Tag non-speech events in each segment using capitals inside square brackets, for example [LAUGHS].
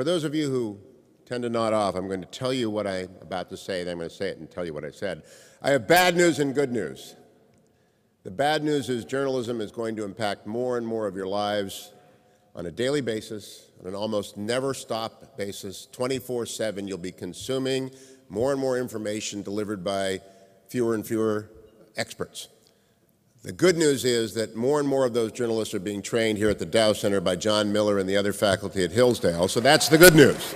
For those of you who tend to nod off, I'm going to tell you what I'm about to say, then I'm going to say it and tell you what I said. I have bad news and good news. The bad news is journalism is going to impact more and more of your lives on a daily basis, on an almost never stop basis, 24 7. You'll be consuming more and more information delivered by fewer and fewer experts. The good news is that more and more of those journalists are being trained here at the Dow Center by John Miller and the other faculty at Hillsdale, so that's the good news.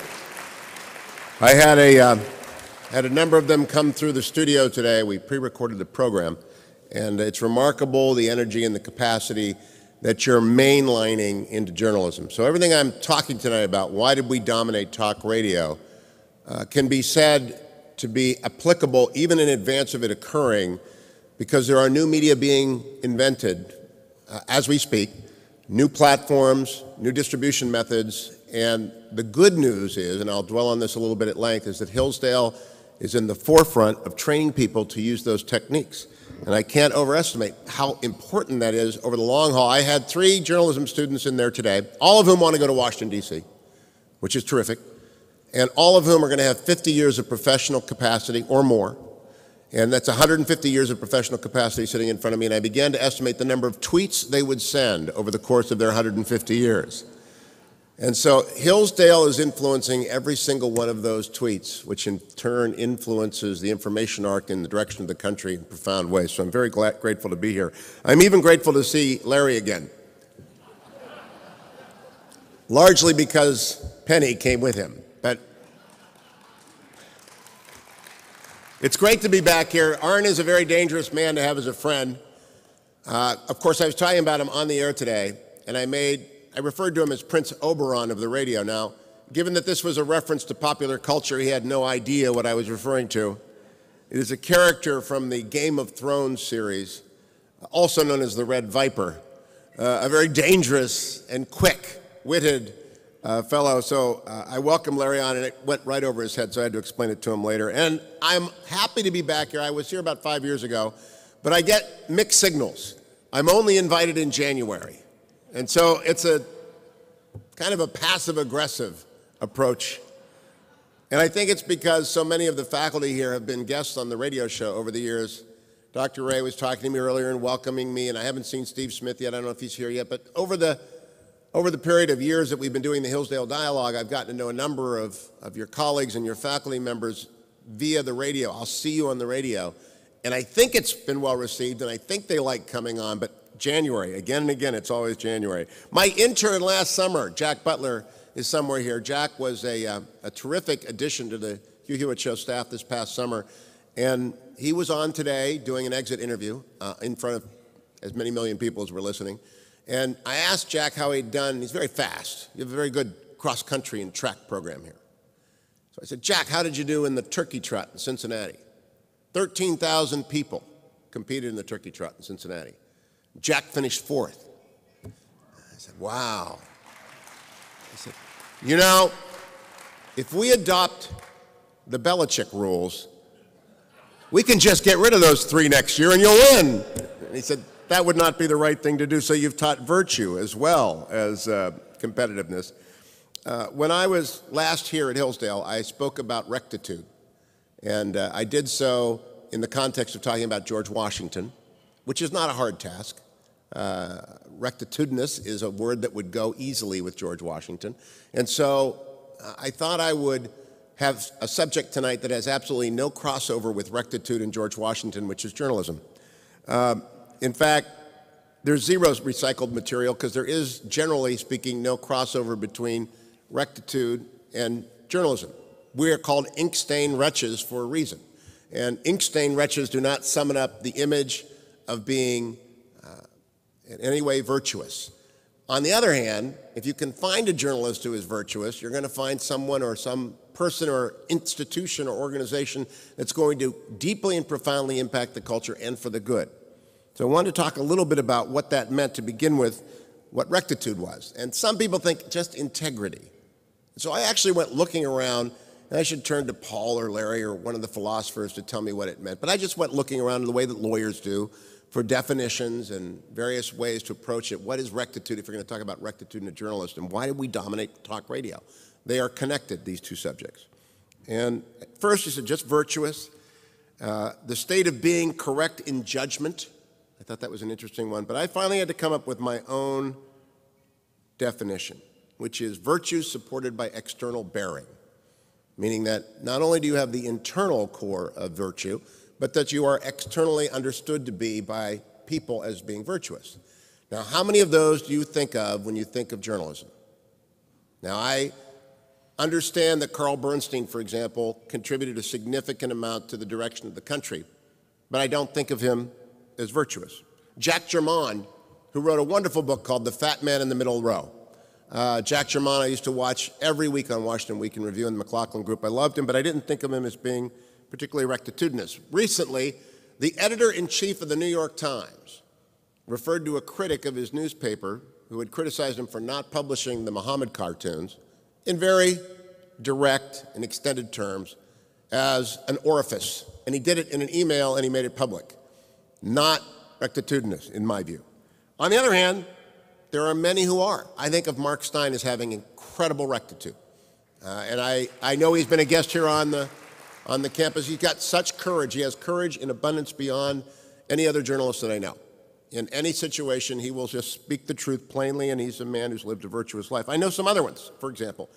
I had a, uh, had a number of them come through the studio today. We pre recorded the program, and it's remarkable the energy and the capacity that you're mainlining into journalism. So, everything I'm talking tonight about, why did we dominate talk radio, uh, can be said to be applicable even in advance of it occurring because there are new media being invented uh, as we speak, new platforms, new distribution methods, and the good news is, and I'll dwell on this a little bit at length, is that Hillsdale is in the forefront of training people to use those techniques. And I can't overestimate how important that is over the long haul. I had three journalism students in there today, all of whom want to go to Washington, D.C., which is terrific, and all of whom are going to have 50 years of professional capacity or more. And that's 150 years of professional capacity sitting in front of me. And I began to estimate the number of tweets they would send over the course of their 150 years. And so Hillsdale is influencing every single one of those tweets, which in turn influences the information arc in the direction of the country in profound ways. So I'm very glad, grateful to be here. I'm even grateful to see Larry again, largely because Penny came with him. But It's great to be back here. Arnn is a very dangerous man to have as a friend. Uh, of course, I was talking about him on the air today, and I made I referred to him as Prince Oberyn of the radio. Now, given that this was a reference to popular culture, he had no idea what I was referring to. It is a character from the Game of Thrones series, also known as the Red Viper, uh, a very dangerous and quick-witted uh, fellow. So uh, I welcomed Larry on, and it went right over his head, so I had to explain it to him later. And I'm happy to be back here. I was here about five years ago, but I get mixed signals. I'm only invited in January. And so it's a kind of a passive aggressive approach. And I think it's because so many of the faculty here have been guests on the radio show over the years. Dr. Ray was talking to me earlier and welcoming me, and I haven't seen Steve Smith yet. I don't know if he's here yet, but over the over the period of years that we've been doing the Hillsdale Dialogue, I've gotten to know a number of, of your colleagues and your faculty members via the radio. I'll see you on the radio. And I think it's been well received, and I think they like coming on, but January, again and again, it's always January. My intern last summer, Jack Butler, is somewhere here. Jack was a, uh, a terrific addition to the Hugh Hewitt Show staff this past summer, and he was on today doing an exit interview uh, in front of as many million people as were listening. And I asked Jack how he'd done. He's very fast. You have a very good cross country and track program here. So I said, Jack, how did you do in the turkey trot in Cincinnati? 13,000 people competed in the turkey trot in Cincinnati. Jack finished fourth. I said, wow. I said, you know, if we adopt the Belichick rules, we can just get rid of those three next year and you'll win. And he said, that would not be the right thing to do. So you've taught virtue as well as uh, competitiveness. Uh, when I was last here at Hillsdale, I spoke about rectitude. And uh, I did so in the context of talking about George Washington, which is not a hard task. Uh, rectitudinous is a word that would go easily with George Washington. And so uh, I thought I would have a subject tonight that has absolutely no crossover with rectitude and George Washington, which is journalism. Um, in fact, there's zero recycled material because there is, generally speaking, no crossover between rectitude and journalism. We are called ink stain wretches for a reason. And ink stain wretches do not summon up the image of being uh, in any way virtuous. On the other hand, if you can find a journalist who is virtuous, you're going to find someone or some person or institution or organization that's going to deeply and profoundly impact the culture and for the good. So I wanted to talk a little bit about what that meant to begin with, what rectitude was. And some people think just integrity. So I actually went looking around, and I should turn to Paul or Larry or one of the philosophers to tell me what it meant. But I just went looking around in the way that lawyers do for definitions and various ways to approach it. What is rectitude if you're going to talk about rectitude in a journalist? And why did we dominate talk radio? They are connected, these two subjects. And first, you said just virtuous. Uh, the state of being correct in judgment. I thought that was an interesting one. But I finally had to come up with my own definition, which is virtue supported by external bearing, meaning that not only do you have the internal core of virtue, but that you are externally understood to be by people as being virtuous. Now, how many of those do you think of when you think of journalism? Now, I understand that Carl Bernstein, for example, contributed a significant amount to the direction of the country, but I don't think of him as virtuous. Jack Germond, who wrote a wonderful book called The Fat Man in the Middle Row. Uh, Jack Germond, I used to watch every week on Washington Week in Review in the McLaughlin Group. I loved him, but I didn't think of him as being particularly rectitudinous. Recently, the editor in chief of the New York Times referred to a critic of his newspaper who had criticized him for not publishing the Muhammad cartoons in very direct and extended terms as an orifice. And he did it in an email and he made it public. Not rectitudinous, in my view. On the other hand, there are many who are. I think of Mark Steyn as having incredible rectitude. Uh, and I, I know he's been a guest here on the, on the campus. He's got such courage. He has courage in abundance beyond any other journalist that I know. In any situation, he will just speak the truth plainly, and he's a man who's lived a virtuous life. I know some other ones, for example.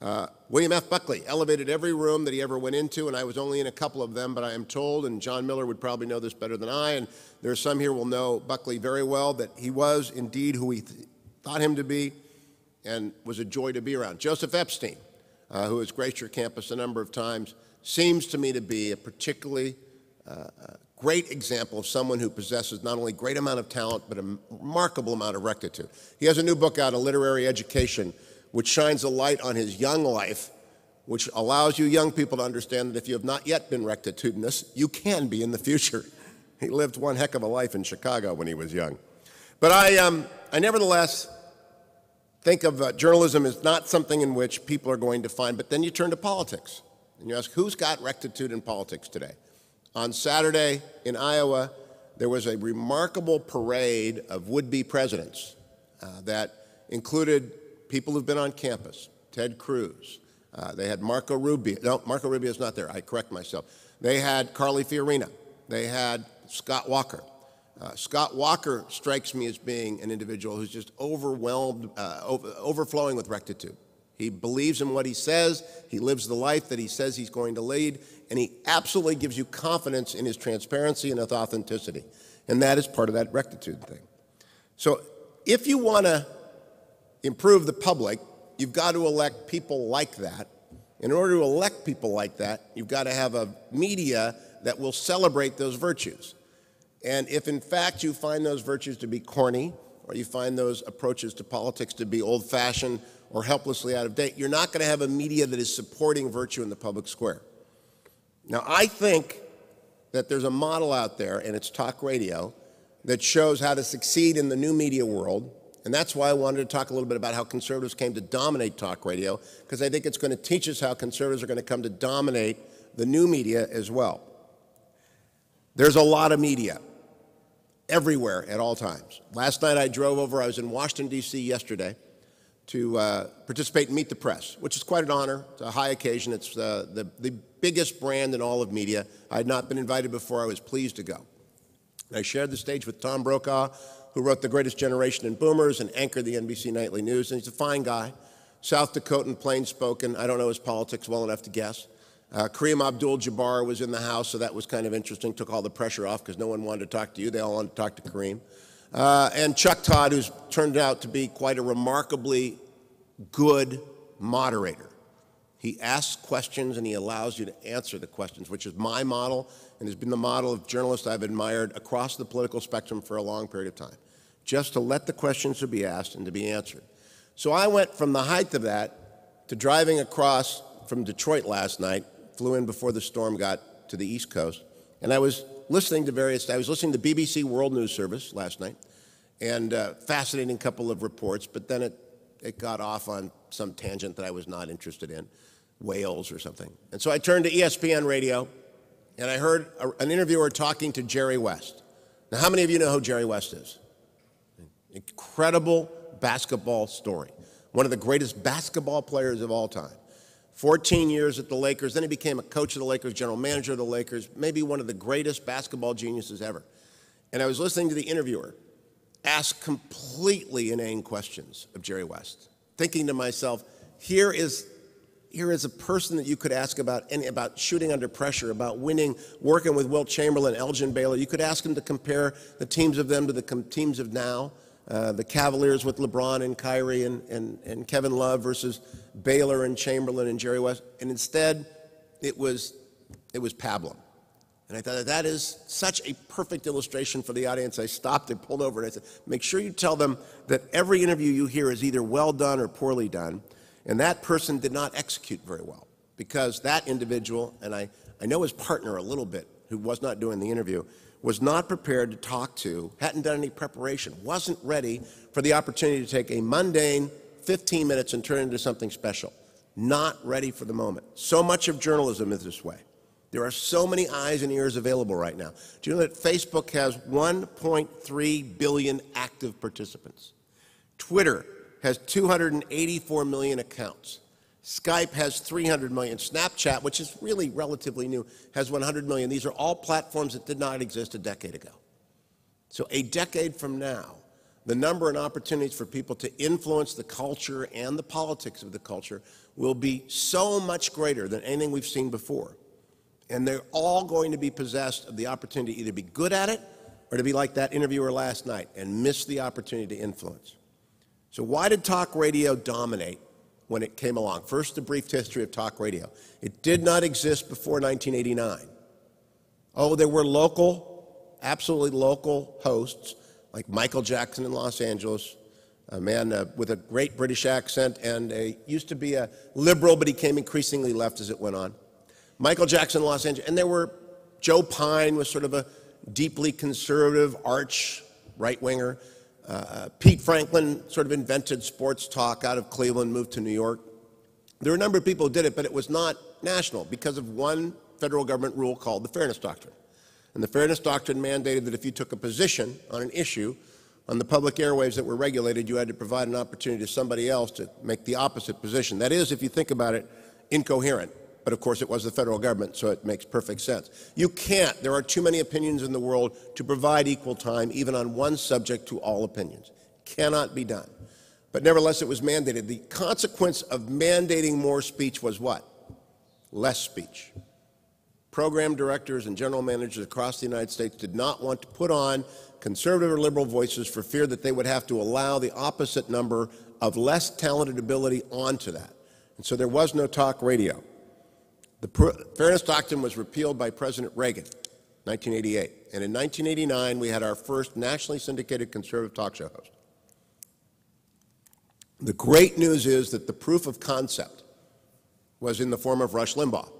Uh, William F. Buckley elevated every room that he ever went into, and I was only in a couple of them, but I am told, and John Miller would probably know this better than I, and there are some here will know Buckley very well, that he was indeed who he th thought him to be and was a joy to be around. Joseph Epstein, uh, who has graced your campus a number of times, seems to me to be a particularly uh, great example of someone who possesses not only great amount of talent, but a remarkable amount of rectitude. He has a new book out, A Literary Education, which shines a light on his young life, which allows you young people to understand that if you have not yet been rectitudinous, you can be in the future. [LAUGHS] He lived one heck of a life in Chicago when he was young. But I, um, I nevertheless think of uh, journalism as not something in which people are going to find, but then you turn to politics. And you ask, who's got rectitude in politics today? On Saturday in Iowa, there was a remarkable parade of would-be presidents uh, that included people who've been on campus, Ted Cruz. Uh, they had Marco Rubio. No, Marco Rubio is not there. I correct myself. They had Carly Fiorina. They had Scott Walker. Uh, Scott Walker strikes me as being an individual who's just overwhelmed, uh, over, overflowing with rectitude. He believes in what he says. He lives the life that he says he's going to lead and he absolutely gives you confidence in his transparency and his authenticity. And that is part of that rectitude thing. So if you want to improve the public, you've got to elect people like that. In order to elect people like that, you've got to have a media that will celebrate those virtues. And if in fact you find those virtues to be corny, or you find those approaches to politics to be old fashioned or helplessly out of date, you're not going to have a media that is supporting virtue in the public square. Now, I think that there's a model out there, and it's talk radio, that shows how to succeed in the new media world. And that's why I wanted to talk a little bit about how conservatives came to dominate talk radio, because I think it's going to teach us how conservatives are going to come to dominate the new media as well. There's a lot of media everywhere at all times. Last night I drove over, I was in Washington, D.C. yesterday to uh, participate in Meet the Press, which is quite an honor. It's a high occasion. It's uh, the, the biggest brand in all of media. I had not been invited before. I was pleased to go. I shared the stage with Tom Brokaw, who wrote The Greatest Generation and Boomers and anchored the NBC Nightly News. And he's a fine guy, South Dakotan, plain spoken. I don't know his politics well enough to guess. Uh, Kareem Abdul Jabbar was in the house, so that was kind of interesting. Took all the pressure off because no one wanted to talk to you. They all wanted to talk to Kareem. Uh, and Chuck Todd, who's turned out to be quite a remarkably good moderator. He asks questions and he allows you to answer the questions, which is my model and has been the model of journalists I've admired across the political spectrum for a long period of time. Just to let the questions to be asked and to be answered. So I went from the height of that to driving across from Detroit last night, flew in before the storm got to the East Coast, and I was listening to various, I was listening to BBC World News Service last night, and uh, fascinating couple of reports, but then it, it got off on some tangent that I was not interested in, Wales or something. And so I turned to ESPN radio, and I heard a, an interviewer talking to Jerry West. Now, how many of you know who Jerry West is? Incredible basketball story. one of the greatest basketball players of all time. 14 years at the Lakers, then he became a coach of the Lakers, general manager of the Lakers, maybe one of the greatest basketball geniuses ever. And I was listening to the interviewer ask completely inane questions of Jerry West, thinking to myself, here is here is a person that you could ask about any, about shooting under pressure, about winning, working with Wilt Chamberlain, Elgin Baylor. You could ask him to compare the teams of them to the teams of now. Uh, the Cavaliers with LeBron and Kyrie and, and, and Kevin Love versus Baylor and Chamberlain and Jerry West. And instead, it was, it was Pablum. And I thought that is such a perfect illustration for the audience. I stopped and pulled over and I said, make sure you tell them that every interview you hear is either well done or poorly done. And that person did not execute very well because that individual, and I, I know his partner a little bit, who was not doing the interview, was not prepared to talk to, hadn't done any preparation, wasn't ready for the opportunity to take a mundane 15 minutes and turn it into something special. Not ready for the moment. So much of journalism is this way. There are so many eyes and ears available right now. Do you know that Facebook has 1.3 billion active participants? Twitter has 284 million accounts. Skype has 300 million. Snapchat, which is really relatively new, has 100 million. These are all platforms that did not exist a decade ago. So, a decade from now, the number and opportunities for people to influence the culture and the politics of the culture will be so much greater than anything we've seen before. And they're all going to be possessed of the opportunity to either be good at it or to be like that interviewer last night and miss the opportunity to influence. So, why did talk radio dominate when it came along? First, the brief history of talk radio. It did not exist before 1989. Oh, there were local, absolutely local hosts like Michael Jackson in Los Angeles, a man uh, with a great British accent and a, used to be a liberal, but he came increasingly left as it went on. Michael Jackson in Los Angeles, and there were Joe Pyne was sort of a deeply conservative arch right winger. Uh, Pete Franklin sort of invented sports talk out of Cleveland, moved to New York. There were a number of people who did it, but it was not national because of one federal government rule called the Fairness Doctrine. And the Fairness Doctrine mandated that if you took a position on an issue on the public airwaves that were regulated, you had to provide an opportunity to somebody else to make the opposite position. That is, if you think about it, incoherent. But of course, it was the federal government, so it makes perfect sense. You can't, there are too many opinions in the world to provide equal time, even on one subject, to all opinions. Cannot be done. But nevertheless, it was mandated. The consequence of mandating more speech was what? Less speech. Program directors and general managers across the United States did not want to put on conservative or liberal voices for fear that they would have to allow the opposite number of less talented ability onto that. And so there was no talk radio. The Fairness Doctrine was repealed by President Reagan, 1988. And in 1989, we had our first nationally syndicated conservative talk show host. The great news is that the proof of concept was in the form of Rush Limbaugh.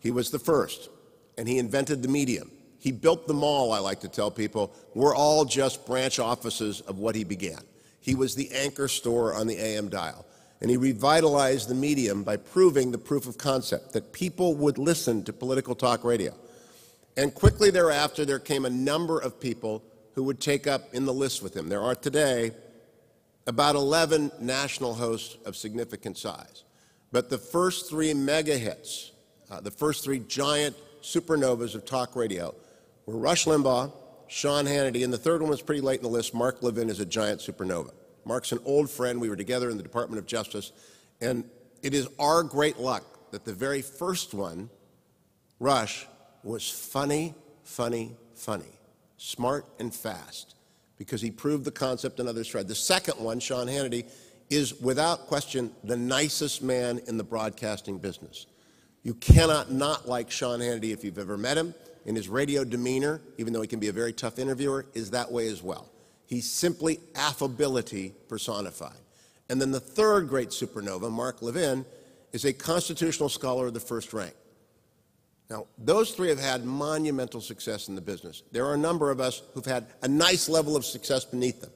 He was the first, and he invented the medium. He built the mall, I like to tell people. We're all just branch offices of what he began. He was the anchor store on the AM dial and he revitalized the medium by proving the proof of concept that people would listen to political talk radio. And quickly thereafter, there came a number of people who would take up in the list with him. There are today about 11 national hosts of significant size. But the first three mega hits, uh, the first three giant supernovas of talk radio, were Rush Limbaugh, Sean Hannity, and the third one was pretty late in the list. Mark Levin is a giant supernova. Mark's an old friend. We were together in the Department of Justice. And it is our great luck that the very first one, Rush, was funny, funny, funny, smart and fast, because he proved the concept and others tried. The second one, Sean Hannity, is without question the nicest man in the broadcasting business. You cannot not like Sean Hannity if you've ever met him. and his radio demeanor, even though he can be a very tough interviewer, is that way as well. He's simply affability personified. And then the third great supernova, Mark Levin, is a constitutional scholar of the first rank. Now, those three have had monumental success in the business. There are a number of us who've had a nice level of success beneath them.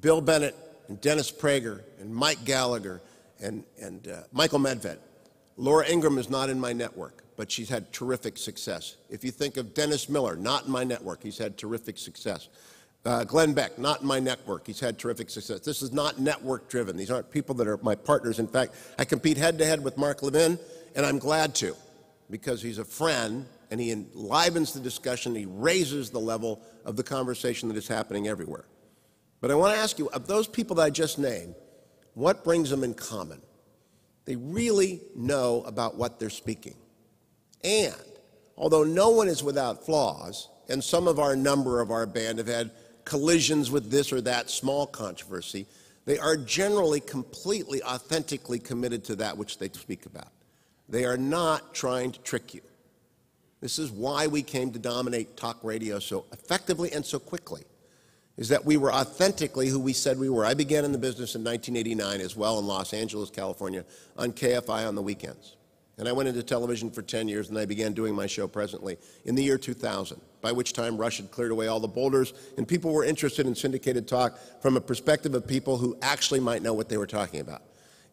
Bill Bennett and Dennis Prager and Mike Gallagher and, and uh, Michael Medved. Laura Ingraham is not in my network, but she's had terrific success. If you think of Dennis Miller, not in my network, he's had terrific success. Uh, Glenn Beck, not in my network. He's had terrific success. This is not network driven. These aren't people that are my partners. In fact, I compete head to head with Mark Levin, and I'm glad to because he's a friend and he enlivens the discussion. He raises the level of the conversation that is happening everywhere. But I want to ask you of those people that I just named, what brings them in common? They really know about what they're speaking. And although no one is without flaws, and some of our number of our band have had collisions with this or that small controversy, they are generally completely authentically committed to that which they speak about. They are not trying to trick you. This is why we came to dominate talk radio so effectively and so quickly, is that we were authentically who we said we were. I began in the business in 1989 as well in Los Angeles, California, on KFI on the weekends. And I went into television for 10 years, and I began doing my show presently in the year 2000, by which time Rush had cleared away all the boulders, and people were interested in syndicated talk from a perspective of people who actually might know what they were talking about.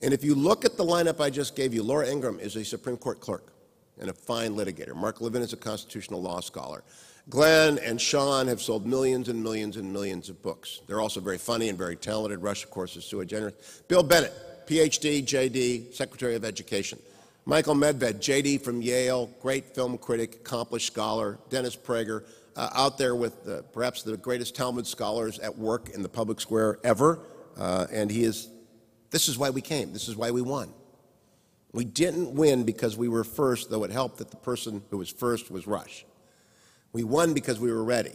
And if you look at the lineup I just gave you, Laura Ingraham is a Supreme Court clerk and a fine litigator. Mark Levin is a constitutional law scholar. Glenn and Sean have sold millions and millions and millions of books. They're also very funny and very talented. Rush, of course, is sui generis. Bill Bennett, PhD, JD, Secretary of Education. Michael Medved, JD from Yale, great film critic, accomplished scholar. Dennis Prager, uh, out there with perhaps the greatest Talmud scholars at work in the public square ever. Uh, and he is, this is why we came. This is why we won. We didn't win because we were first, though it helped that the person who was first was Rush. We won because we were ready.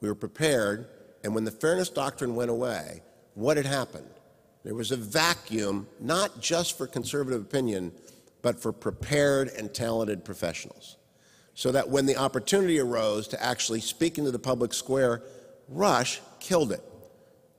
We were prepared, and when the fairness doctrine went away, what had happened? There was a vacuum, not just for conservative opinion, but for prepared and talented professionals. So that when the opportunity arose to actually speak into the public square, Rush killed it.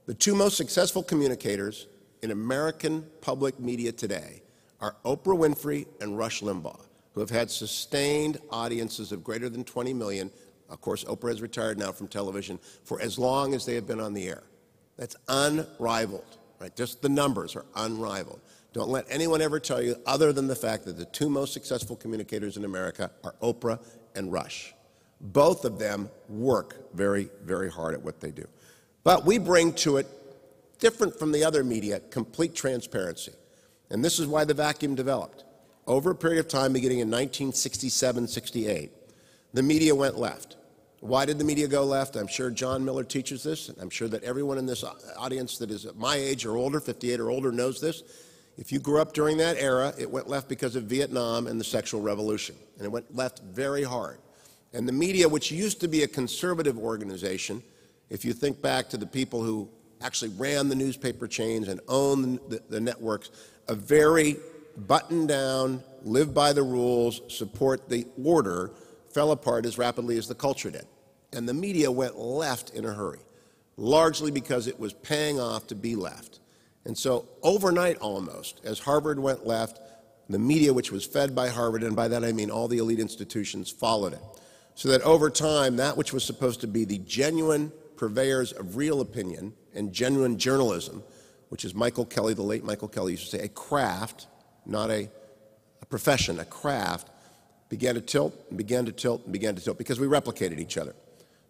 The two most successful communicators in American public media today are Oprah Winfrey and Rush Limbaugh, who have had sustained audiences of greater than 20 million. Of course, Oprah has retired now from television for as long as they have been on the air. That's unrivaled, right? Just the numbers are unrivaled. Don't let anyone ever tell you, other than the fact that the two most successful communicators in America are Oprah and Rush. Both of them work very, very hard at what they do. But we bring to it, different from the other media, complete transparency. And this is why the vacuum developed. Over a period of time, beginning in 1967 68, the media went left. Why did the media go left? I'm sure John Miller teaches this. And I'm sure that everyone in this uh, audience that is my age or older, 58 or older, knows this. If you grew up during that era, it went left because of Vietnam and the sexual revolution. And it went left very hard. And the media, which used to be a conservative organization, if you think back to the people who actually ran the newspaper chains and owned the, the networks, a very buttoned down, live by the rules, support the order, fell apart as rapidly as the culture did. And the media went left in a hurry, largely because it was paying off to be left. And so, overnight almost, as Harvard went left, the media, which was fed by Harvard, and by that I mean all the elite institutions, followed it. So that over time, that which was supposed to be the genuine purveyors of real opinion and genuine journalism which is Michael Kelly, the late Michael Kelly used to say, a craft, not a, a profession, a craft, began to tilt and began to tilt and began to tilt because we replicated each other.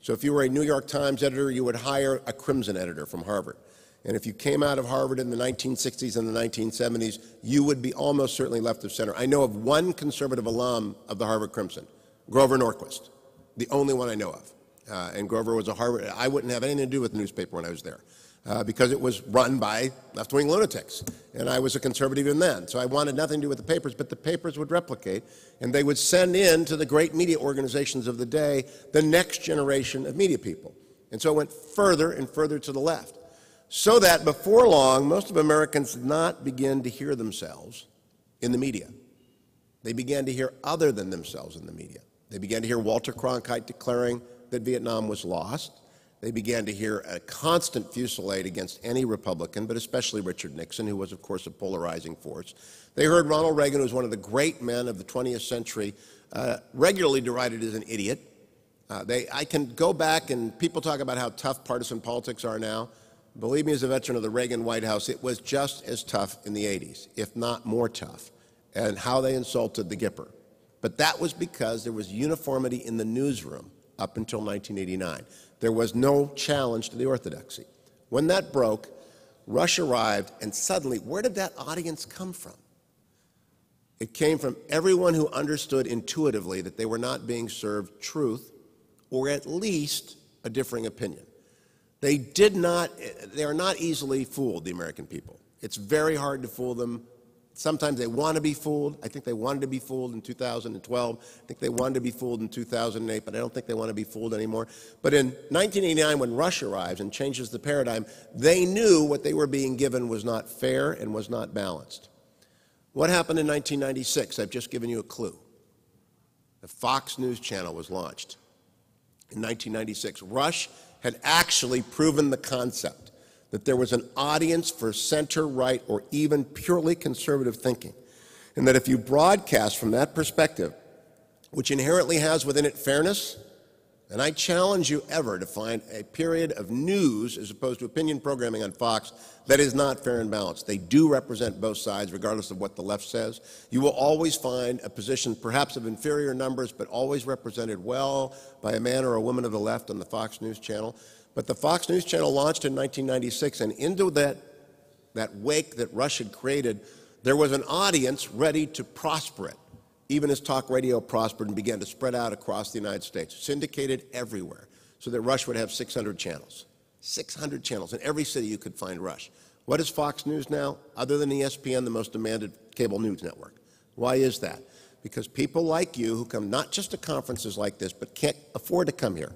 So if you were a New York Times editor, you would hire a Crimson editor from Harvard. And if you came out of Harvard in the 1960s and the 1970s, you would be almost certainly left of center. I know of one conservative alum of the Harvard Crimson, Grover Norquist, the only one I know of. Uh, and Grover was a Harvard, I wouldn't have anything to do with the newspaper when I was there uh, because it was run by left wing lunatics. And I was a conservative even then. So I wanted nothing to do with the papers, but the papers would replicate, and they would send in to the great media organizations of the day the next generation of media people. And so it went further and further to the left. So that before long, most of Americans did not begin to hear themselves in the media. They began to hear other than themselves in the media. They began to hear Walter Cronkite declaring that Vietnam was lost. They began to hear a constant fusillade against any Republican, but especially Richard Nixon, who was, of course, a polarizing force. They heard Ronald Reagan, who was one of the great men of the 20th century, uh, regularly derided as an idiot. Uh, they, I can go back and people talk about how tough partisan politics are now. Believe me, as a veteran of the Reagan White House, it was just as tough in the 80s, if not more tough, and how they insulted the Gipper. But that was because there was uniformity in the newsroom up until 1989. There was no challenge to the orthodoxy. When that broke, Rush arrived, and suddenly, where did that audience come from? It came from everyone who understood intuitively that they were not being served truth, or at least a differing opinion. They did not, they are not easily fooled, the American people. It's very hard to fool them. Sometimes they want to be fooled. I think they wanted to be fooled in 2012. I think they wanted to be fooled in 2008, but I don't think they want to be fooled anymore. But in 1989, when Rush arrives and changes the paradigm, they knew what they were being given was not fair and was not balanced. What happened in 1996? I've just given you a clue. The Fox News Channel was launched in 1996. Rush had actually proven the concept that there was an audience for center right or even purely conservative thinking. And that if you broadcast from that perspective, which inherently has within it fairness, and I challenge you ever to find a period of news as opposed to opinion programming on Fox that is not fair and balanced. They do represent both sides, regardless of what the left says. You will always find a position, perhaps of inferior numbers, but always represented well by a man or a woman of the left on the Fox News channel. But the Fox News Channel launched in 1996, and into that, that wake that Rush had created, there was an audience ready to prosper it, even as talk radio prospered and began to spread out across the United States, syndicated everywhere, so that Rush would have 600 channels. 600 channels. In every city you could find Rush. What is Fox News now? Other than ESPN, the most demanded cable news network. Why is that? Because people like you who come not just to conferences like this, but can't afford to come here,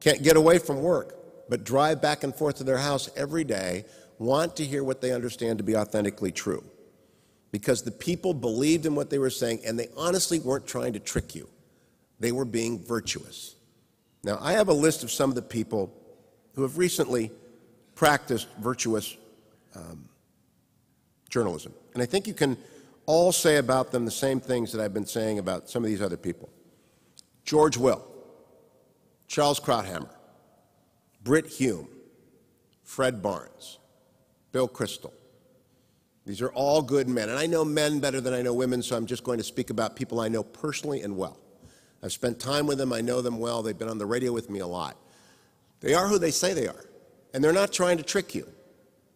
can't get away from work, but drive back and forth to their house every day want to hear what they understand to be authentically true. Because the people believed in what they were saying, and they honestly weren't trying to trick you. They were being virtuous. Now, I have a list of some of the people who have recently practiced virtuous um, journalism. And I think you can all say about them the same things that I've been saying about some of these other people George Will, Charles Krauthammer, Brit Hume, Fred Barnes, Bill Kristol. These are all good men. And I know men better than I know women, so I'm just going to speak about people I know personally and well. I've spent time with them, I know them well, they've been on the radio with me a lot. They are who they say they are, and they're not trying to trick you.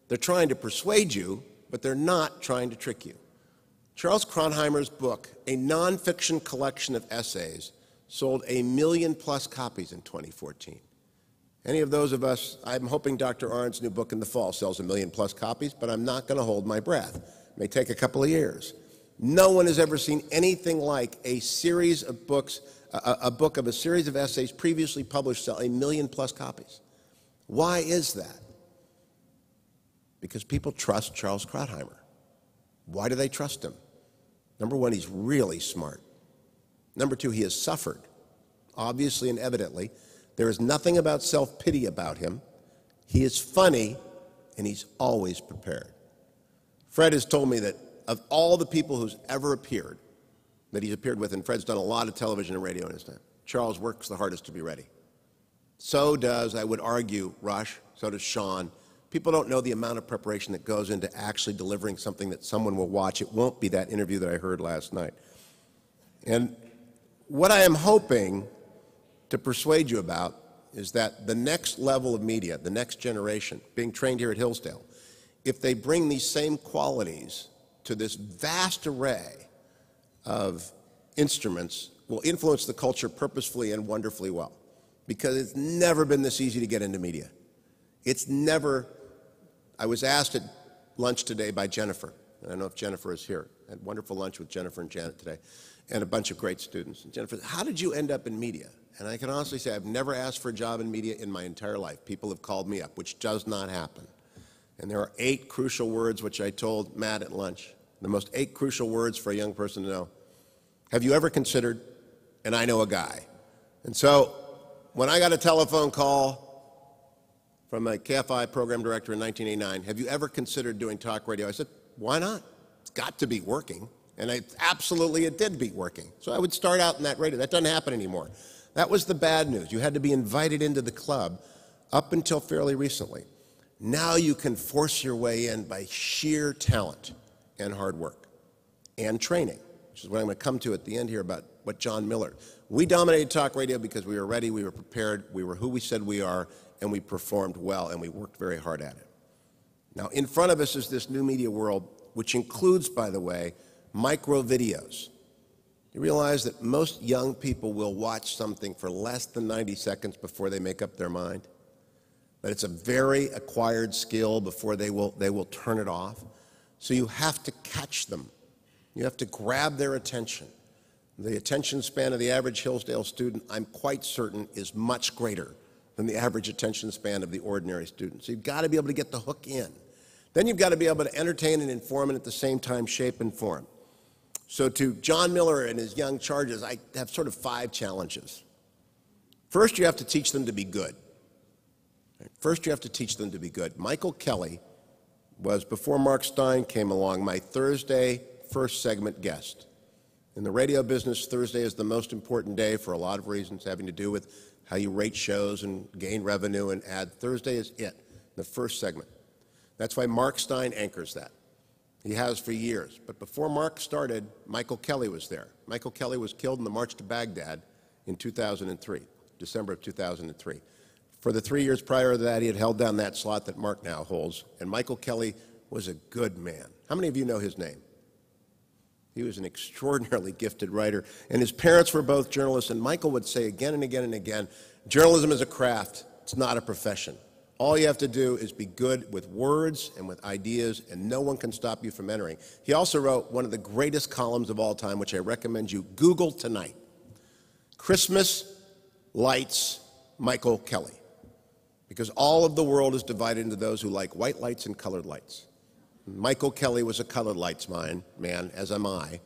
They're trying to persuade you, but they're not trying to trick you. Charles Krauthammer's book, a nonfiction collection of essays, sold a million plus copies in 2014. Any of those of us, I'm hoping Dr. Arnn's new book in the fall sells a million plus copies, but I'm not going to hold my breath. It may take a couple of years. No one has ever seen anything like a series of books, a, a book of a series of essays previously published sell a million plus copies. Why is that? Because people trust Charles Krauthammer. Why do they trust him? Number one, he's really smart. Number two, he has suffered, obviously and evidently, there is nothing about self pity about him. He is funny and he's always prepared. Fred has told me that of all the people who's ever appeared, that he's appeared with, and Fred's done a lot of television and radio in his time, Charles works the hardest to be ready. So does, I would argue, Rush, so does Sean. People don't know the amount of preparation that goes into actually delivering something that someone will watch. It won't be that interview that I heard last night. And what I am hoping to persuade you about is that the next level of media, the next generation, being trained here at Hillsdale, if they bring these same qualities to this vast array of instruments, will influence the culture purposefully and wonderfully well. Because it's never been this easy to get into media. It's never, I was asked at lunch today by Jennifer, I don't know if Jennifer is here. I had wonderful lunch with Jennifer and Janet today, and a bunch of great students. And Jennifer, how did you end up in media? And I can honestly say I've never asked for a job in media in my entire life. People have called me up, which does not happen. And there are eight crucial words which I told Matt at lunch. The most eight crucial words for a young person to know. Have you ever considered, and I know a guy. And so when I got a telephone call from a KFI program director in 1989, have you ever considered doing talk radio? I said, why not? It's got to be working. And I, absolutely it did be working. So I would start out in that radio. That doesn't happen anymore. That was the bad news. You had to be invited into the club up until fairly recently. Now you can force your way in by sheer talent and hard work and training. which is what I'm going to come to at the end here about what John Miller. We dominated talk radio because we were ready, we were prepared, we were who we said we are, and we performed well, and we worked very hard at it. Now, in front of us is this new media world, which includes, by the way, micro videos. You realize that most young people will watch something for less than 90 seconds before they make up their mind? That it's a very acquired skill before they will, they will turn it off. So you have to catch them. You have to grab their attention. The attention span of the average Hillsdale student, I'm quite certain, is much greater than the average attention span of the ordinary student. So you've got to be able to get the hook in. Then you've got to be able to entertain and inform and at the same time shape and form. So, to John Miller and his young charges, I have sort of five challenges. First, you have to teach them to be good. First, you have to teach them to be good. Michael Kelly was, before Mark Steyn came along, my Thursday first segment guest. In the radio business, Thursday is the most important day for a lot of reasons having to do with how you rate shows and gain revenue and add. Thursday is it, the first segment. That's why Mark Steyn anchors that. He has for years. But before Mark started, Michael Kelly was there. Michael Kelly was killed in the march to Baghdad in 2003, December of 2003. For the three years prior to that, he had held down that slot that Mark now holds. And Michael Kelly was a good man. How many of you know his name? He was an extraordinarily gifted writer. And his parents were both journalists. And Michael would say again and again and again journalism is a craft, it's not a profession. All you have to do is be good with words and with ideas, and no one can stop you from entering. He also wrote one of the greatest columns of all time, which I recommend you Google tonight Christmas Lights Michael Kelly. Because all of the world is divided into those who like white lights and colored lights. Michael Kelly was a colored lights man, man, as am I.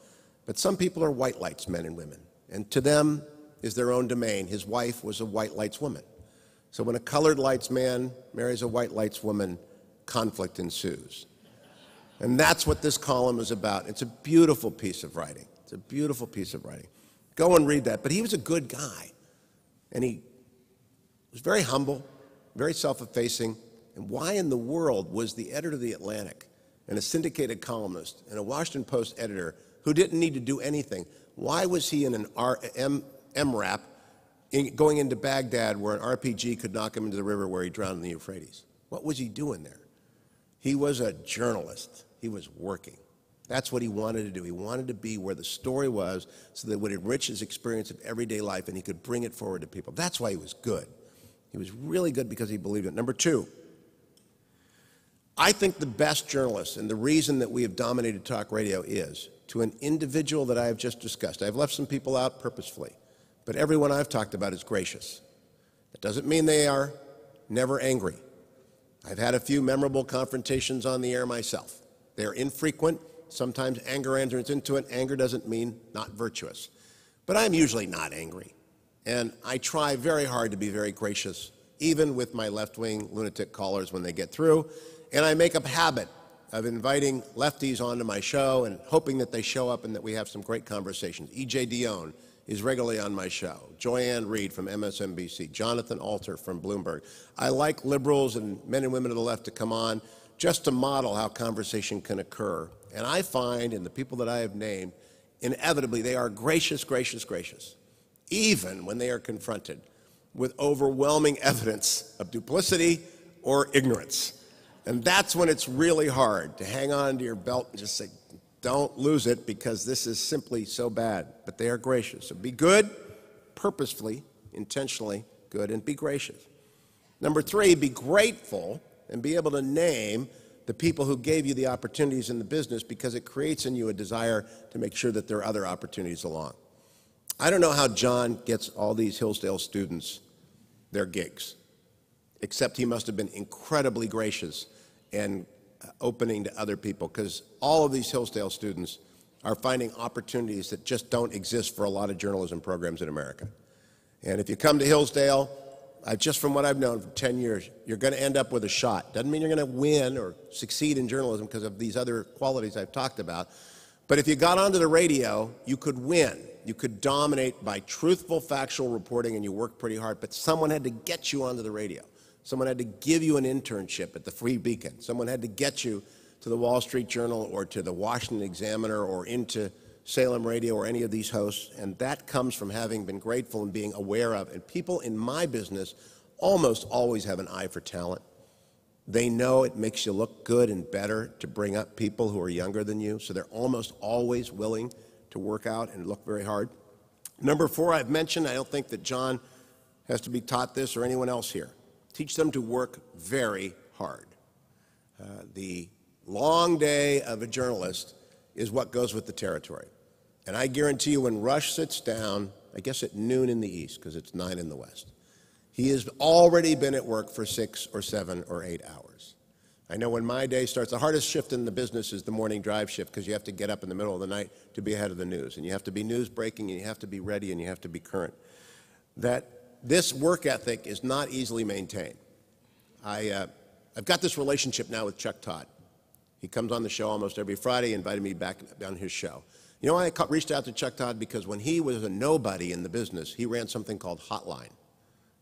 But some people are white lights men and women. And to them is their own domain. His wife was a white lights woman. So when a colored lights man marries a white lights woman, conflict ensues. And that's what this column is about. It's a beautiful piece of writing. It's a beautiful piece of writing. Go and read that. But he was a good guy. And he was very humble, very self effacing. And why in the world was the editor of The Atlantic and a syndicated columnist and a Washington Post editor who didn't need to do anything? Why was he in an R- M- MRAP in, going into Baghdad where an RPG could knock him into the river where he drowned in the Euphrates. What was he doing there? He was a journalist. He was working. That's what he wanted to do. He wanted to be where the story was so that it would enrich his experience of everyday life and he could bring it forward to people. That's why he was good. He was really good because he believed it. Number two, I think the best journalist and the reason that we have dominated talk radio is to an individual that I have just discussed. I've left some people out purposefully. But everyone I've talked about is gracious. That doesn't mean they are never angry. I've had a few memorable confrontations on the air myself. They're infrequent. Sometimes anger enters into it. Anger doesn't mean not virtuous. But I'm usually not angry. And I try very hard to be very gracious, even with my left wing lunatic callers when they get through. And I make a habit of inviting lefties onto my show and hoping that they show up and that we have some great conversations. E.J. Dionne is regularly on my show. Joy-Ann from MSNBC, Jonathan Alter from Bloomberg. I like liberals and men and women of the left to come on just to model how conversation can occur. And I find in the people that I have named, inevitably they are gracious, gracious, gracious, even when they are confronted with overwhelming evidence of duplicity or ignorance. And that's when it's really hard to hang on to your belt and just say, don't lose it because this is simply so bad. But they are gracious. So be good, purposefully, intentionally good, and be gracious. Number three, be grateful and be able to name the people who gave you the opportunities in the business because it creates in you a desire to make sure that there are other opportunities along. I don't know how John gets all these Hillsdale students their gigs, except he must have been incredibly gracious and opening to other people because all of these Hillsdale students are finding opportunities that just don't exist for a lot of journalism programs in America. And if you come to Hillsdale, uh, just from what I've known for 10 years, you're going to end up with a shot. Doesn't mean you're going to win or succeed in journalism because of these other qualities I've talked about. But if you got onto the radio, you could win. You could dominate by truthful, factual reporting, and you worked pretty hard. But someone had to get you onto the radio. Someone had to give you an internship at the Free Beacon. Someone had to get you to the Wall Street Journal or to the Washington Examiner or into Salem Radio or any of these hosts, and that comes from having been grateful and being aware of. And people in my business almost always have an eye for talent. They know it makes you look good and better to bring up people who are younger than you, so they're almost always willing to work out and look very hard. Number four, I've mentioned, I don't think that John has to be taught this or anyone else here. Teach them to work very hard. Uh, the long day of a journalist is what goes with the territory. And I guarantee you, when Rush sits down, I guess at noon in the East, because it's nine in the West, he has already been at work for six or seven or eight hours. I know when my day starts, the hardest shift in the business is the morning drive shift because you have to get up in the middle of the night to be ahead of the news. And you have to be news breaking, and you have to be ready, and you have to be current. That this work ethic is not easily maintained. I, uh, I've got this relationship now with Chuck Todd. He comes on the show almost every Friday, invited me back on his show. You know, I reached out to Chuck Todd because when he was a nobody in the business, he ran something called Hotline.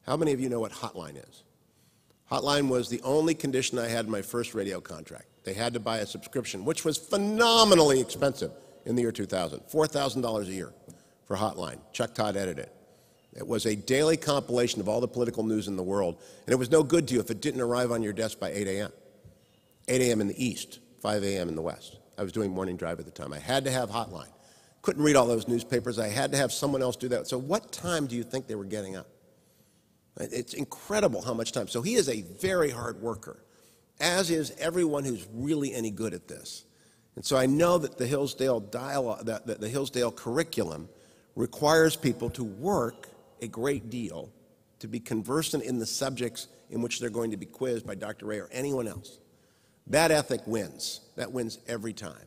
How many of you know what Hotline is? Hotline was the only condition I had in my first radio contract. They had to buy a subscription, which was phenomenally expensive in the year 2000, $4,000 a year for Hotline. Chuck Todd edited it. It was a daily compilation of all the political news in the world, and it was no good to you if it didn't arrive on your desk by 8 a.m. 8 a.m. in the East, 5 a.m. in the West. I was doing morning drive at the time. I had to have Hotline. Couldn't read all those newspapers. I had to have someone else do that. So, what time do you think they were getting up? It's incredible how much time. So, he is a very hard worker, as is everyone who's really any good at this. And so, I know that the Hillsdale dialogue, that, the Hillsdale curriculum requires people to work a great deal to be conversant in the subjects in which they're going to be quizzed by Dr. Ray or anyone else. Bad ethic wins. That wins every time.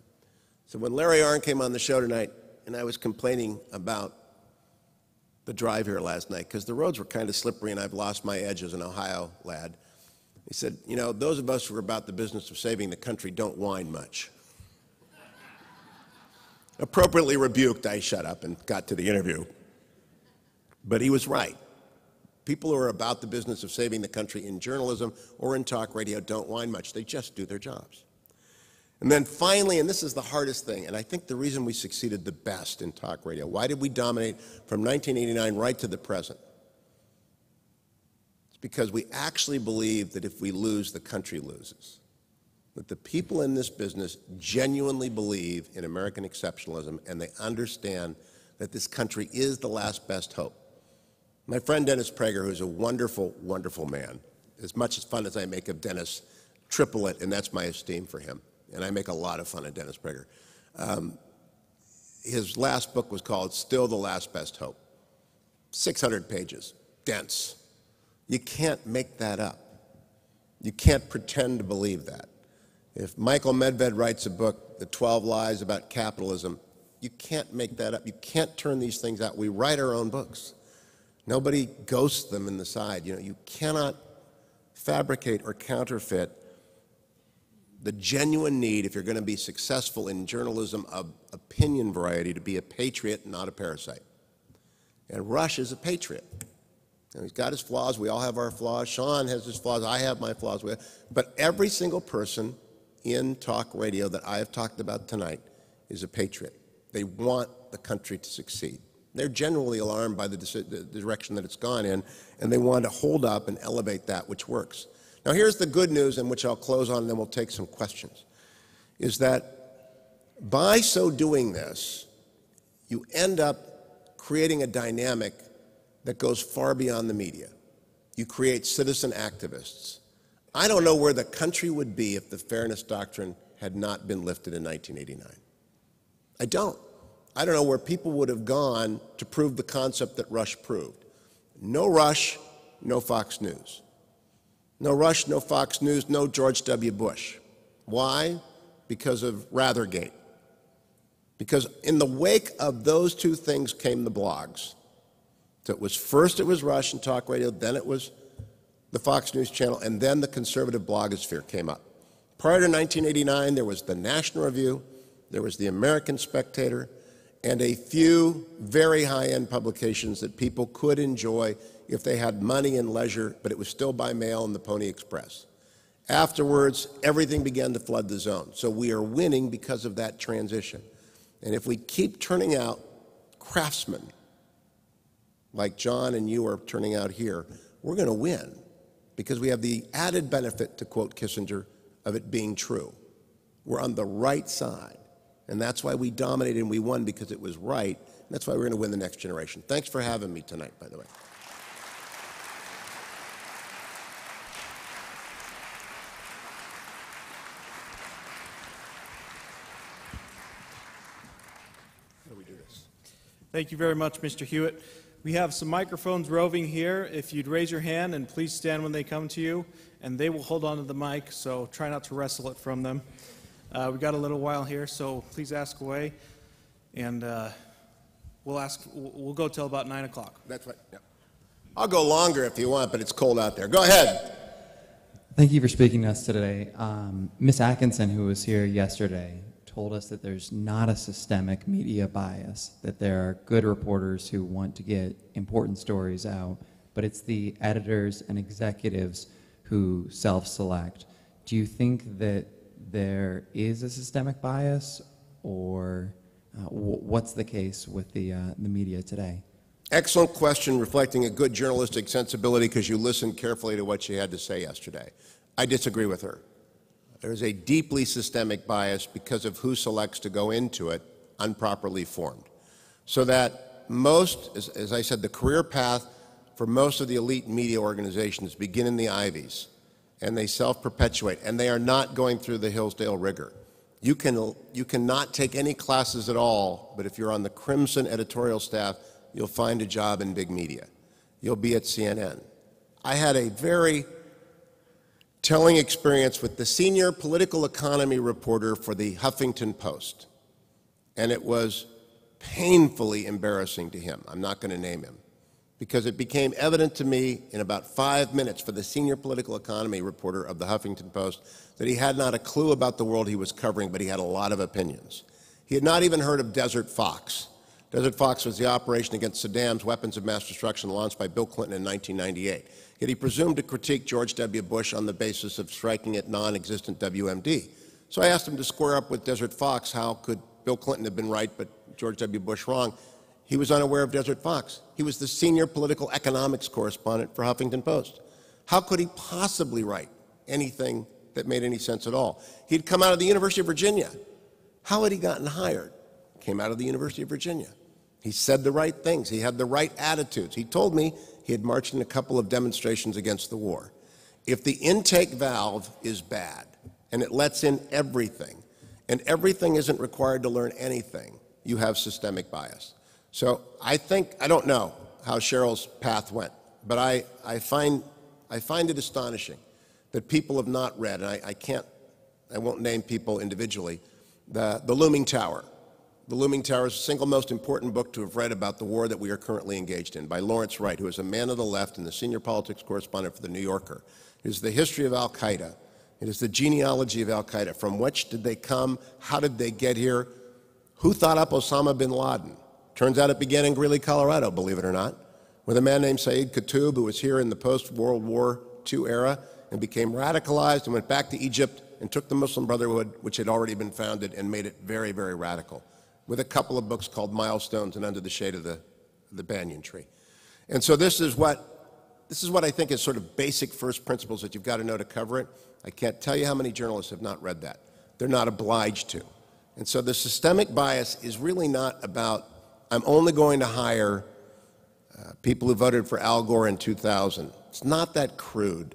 So when Larry Arnn came on the show tonight, and I was complaining about the drive here last night because the roads were kind of slippery and I've lost my edge as an Ohio lad. He said, You know, those of us who are about the business of saving the country don't whine much. Appropriately rebuked, I shut up and got to the interview. But he was right. People who are about the business of saving the country in journalism or in talk radio don't whine much. They just do their jobs. And then finally, and this is the hardest thing, and I think the reason we succeeded the best in talk radio, why did we dominate from 1989 right to the present? It's because we actually believe that if we lose, the country loses. That the people in this business genuinely believe in American exceptionalism and they understand that this country is the last best hope. My friend Dennis Prager, who's a wonderful, wonderful man, as much as fun as I make of Dennis, triple it, and that's my esteem for him. And I make a lot of fun of Dennis Prager. Um, his last book was called Still the Last Best Hope. 600 pages, dense. You can't make that up. You can't pretend to believe that. If Michael Medved writes a book, The 12 Lies About Capitalism, you can't make that up. You can't turn these things out. We write our own books. Nobody ghosts them in the side. You know, you cannot fabricate or counterfeit the genuine need, if you're going to be successful in journalism of opinion variety, to be a patriot, not a parasite. And Rush is a patriot. And he's got his flaws. We all have our flaws. Sean has his flaws. I have my flaws. But every single person in talk radio that I have talked about tonight is a patriot. They want the country to succeed. They're generally alarmed by the, the direction that it's gone in, and they want to hold up and elevate that which works. Now, here's the good news, and which I'll close on, and then we'll take some questions, is that by so doing this, you end up creating a dynamic that goes far beyond the media. You create citizen activists. I don't know where the country would be if the fairness doctrine had not been lifted in 1989. I don't. I don't know where people would have gone to prove the concept that Rush proved. No Rush, no Fox News. No Rush, no Fox News, no George W. Bush. Why? Because of Rathergate. Because in the wake of those two things came the blogs. So it was first it was Rush and talk radio, then it was the Fox News channel, and then the conservative blogosphere came up. Prior to 1989, there was the National Review, there was the American Spectator, and a few very high end publications that people could enjoy if they had money and leisure, but it was still by mail and the Pony Express. Afterwards, everything began to flood the zone. So we are winning because of that transition. And if we keep turning out craftsmen like John and you are turning out here, we're going to win because we have the added benefit, to quote Kissinger, of it being true. We're on the right side. And that's why we dominated and we won because it was right. And that's why we're going to win the next generation. Thanks for having me tonight, by the way. How do we do this? Thank you very much, Mr. Hewitt. We have some microphones roving here. If you'd raise your hand and please stand when they come to you, and they will hold on to the mic, so try not to wrestle it from them. Uh, we got a little while here, so please ask away, and uh, we'll ask. We'll we'll go till about nine o'clock. That's right. Yeah. I'll go longer if you want, but it's cold out there. Go ahead. Thank you for speaking to us today. Um, Ms. Atkinson, who was here yesterday, told us that there's not a systemic media bias, that there are good reporters who want to get important stories out, but it's the editors and executives who self select. Do you think that there is a systemic bias, or uh, what's the case with the, uh, the media today? Excellent question, reflecting a good journalistic sensibility because you listened carefully to what she had to say yesterday. I disagree with her. There is a deeply systemic bias because of who selects to go into it, unproperly formed. So that most, as, as I said, the career path for most of the elite media organizations begin in the Ivies, and they self-perpetuate, and they are not going through the Hillsdale rigor. You, can, you cannot take any classes at all, but if you're on the Crimson editorial staff, you'll find a job in big media. You'll be at CNN. I had a very telling experience with the senior political economy reporter for the Huffington Post, and it was painfully embarrassing to him. I'm not going to name him because it became evident to me in about five minutes for the senior political economy reporter of the Huffington Post that he had not a clue about the world he was covering, but he had a lot of opinions. He had not even heard of Desert Fox. Desert Fox was the operation against Saddam's weapons of mass destruction launched by Bill Clinton in 1998. Yet he presumed to critique George W. Bush on the basis of striking at non existent WMD. So I asked him to square up with Desert Fox. How could Bill Clinton have been right but George W. Bush wrong? He was unaware of Desert Fox. He was the senior political economics correspondent for Huffington Post. How could he possibly write anything that made any sense at all? He'd come out of the University of Virginia. How had he gotten hired? Came out of the University of Virginia. He said the right things. He had the right attitudes. He told me he had marched in a couple of demonstrations against the war. If the intake valve is bad and it lets in everything, and everything isn't required to learn anything, you have systemic bias. So I think, I don't know how Cheryl's path went, but I, I, find, I find it astonishing that people have not read, and I, I can't, I won't name people individually, the, the Looming Tower. The Looming Tower is the single most important book to have read about the war that we are currently engaged in by Lawrence Wright, who is a man of the left and the senior politics correspondent for The New Yorker. It is the history of Al Qaeda. It is the genealogy of Al Qaeda. From which did they come? How did they get here? Who thought up Osama bin Laden? Turns out it began in Greeley, Colorado, believe it or not, with a man named Sayyid Qutb, who was here in the post World War II era and became radicalized and went back to Egypt and took the Muslim Brotherhood, which had already been founded, and made it very, very radical with a couple of books called Milestones and Under the Shade of the, the Banyan Tree. And so this is what this is what I think is sort of basic first principles that you've got to know to cover it. I can't tell you how many journalists have not read that. They're not obliged to. And so the systemic bias is really not about I'm only going to hire uh, people who voted for Al Gore in 2000. It's not that crude.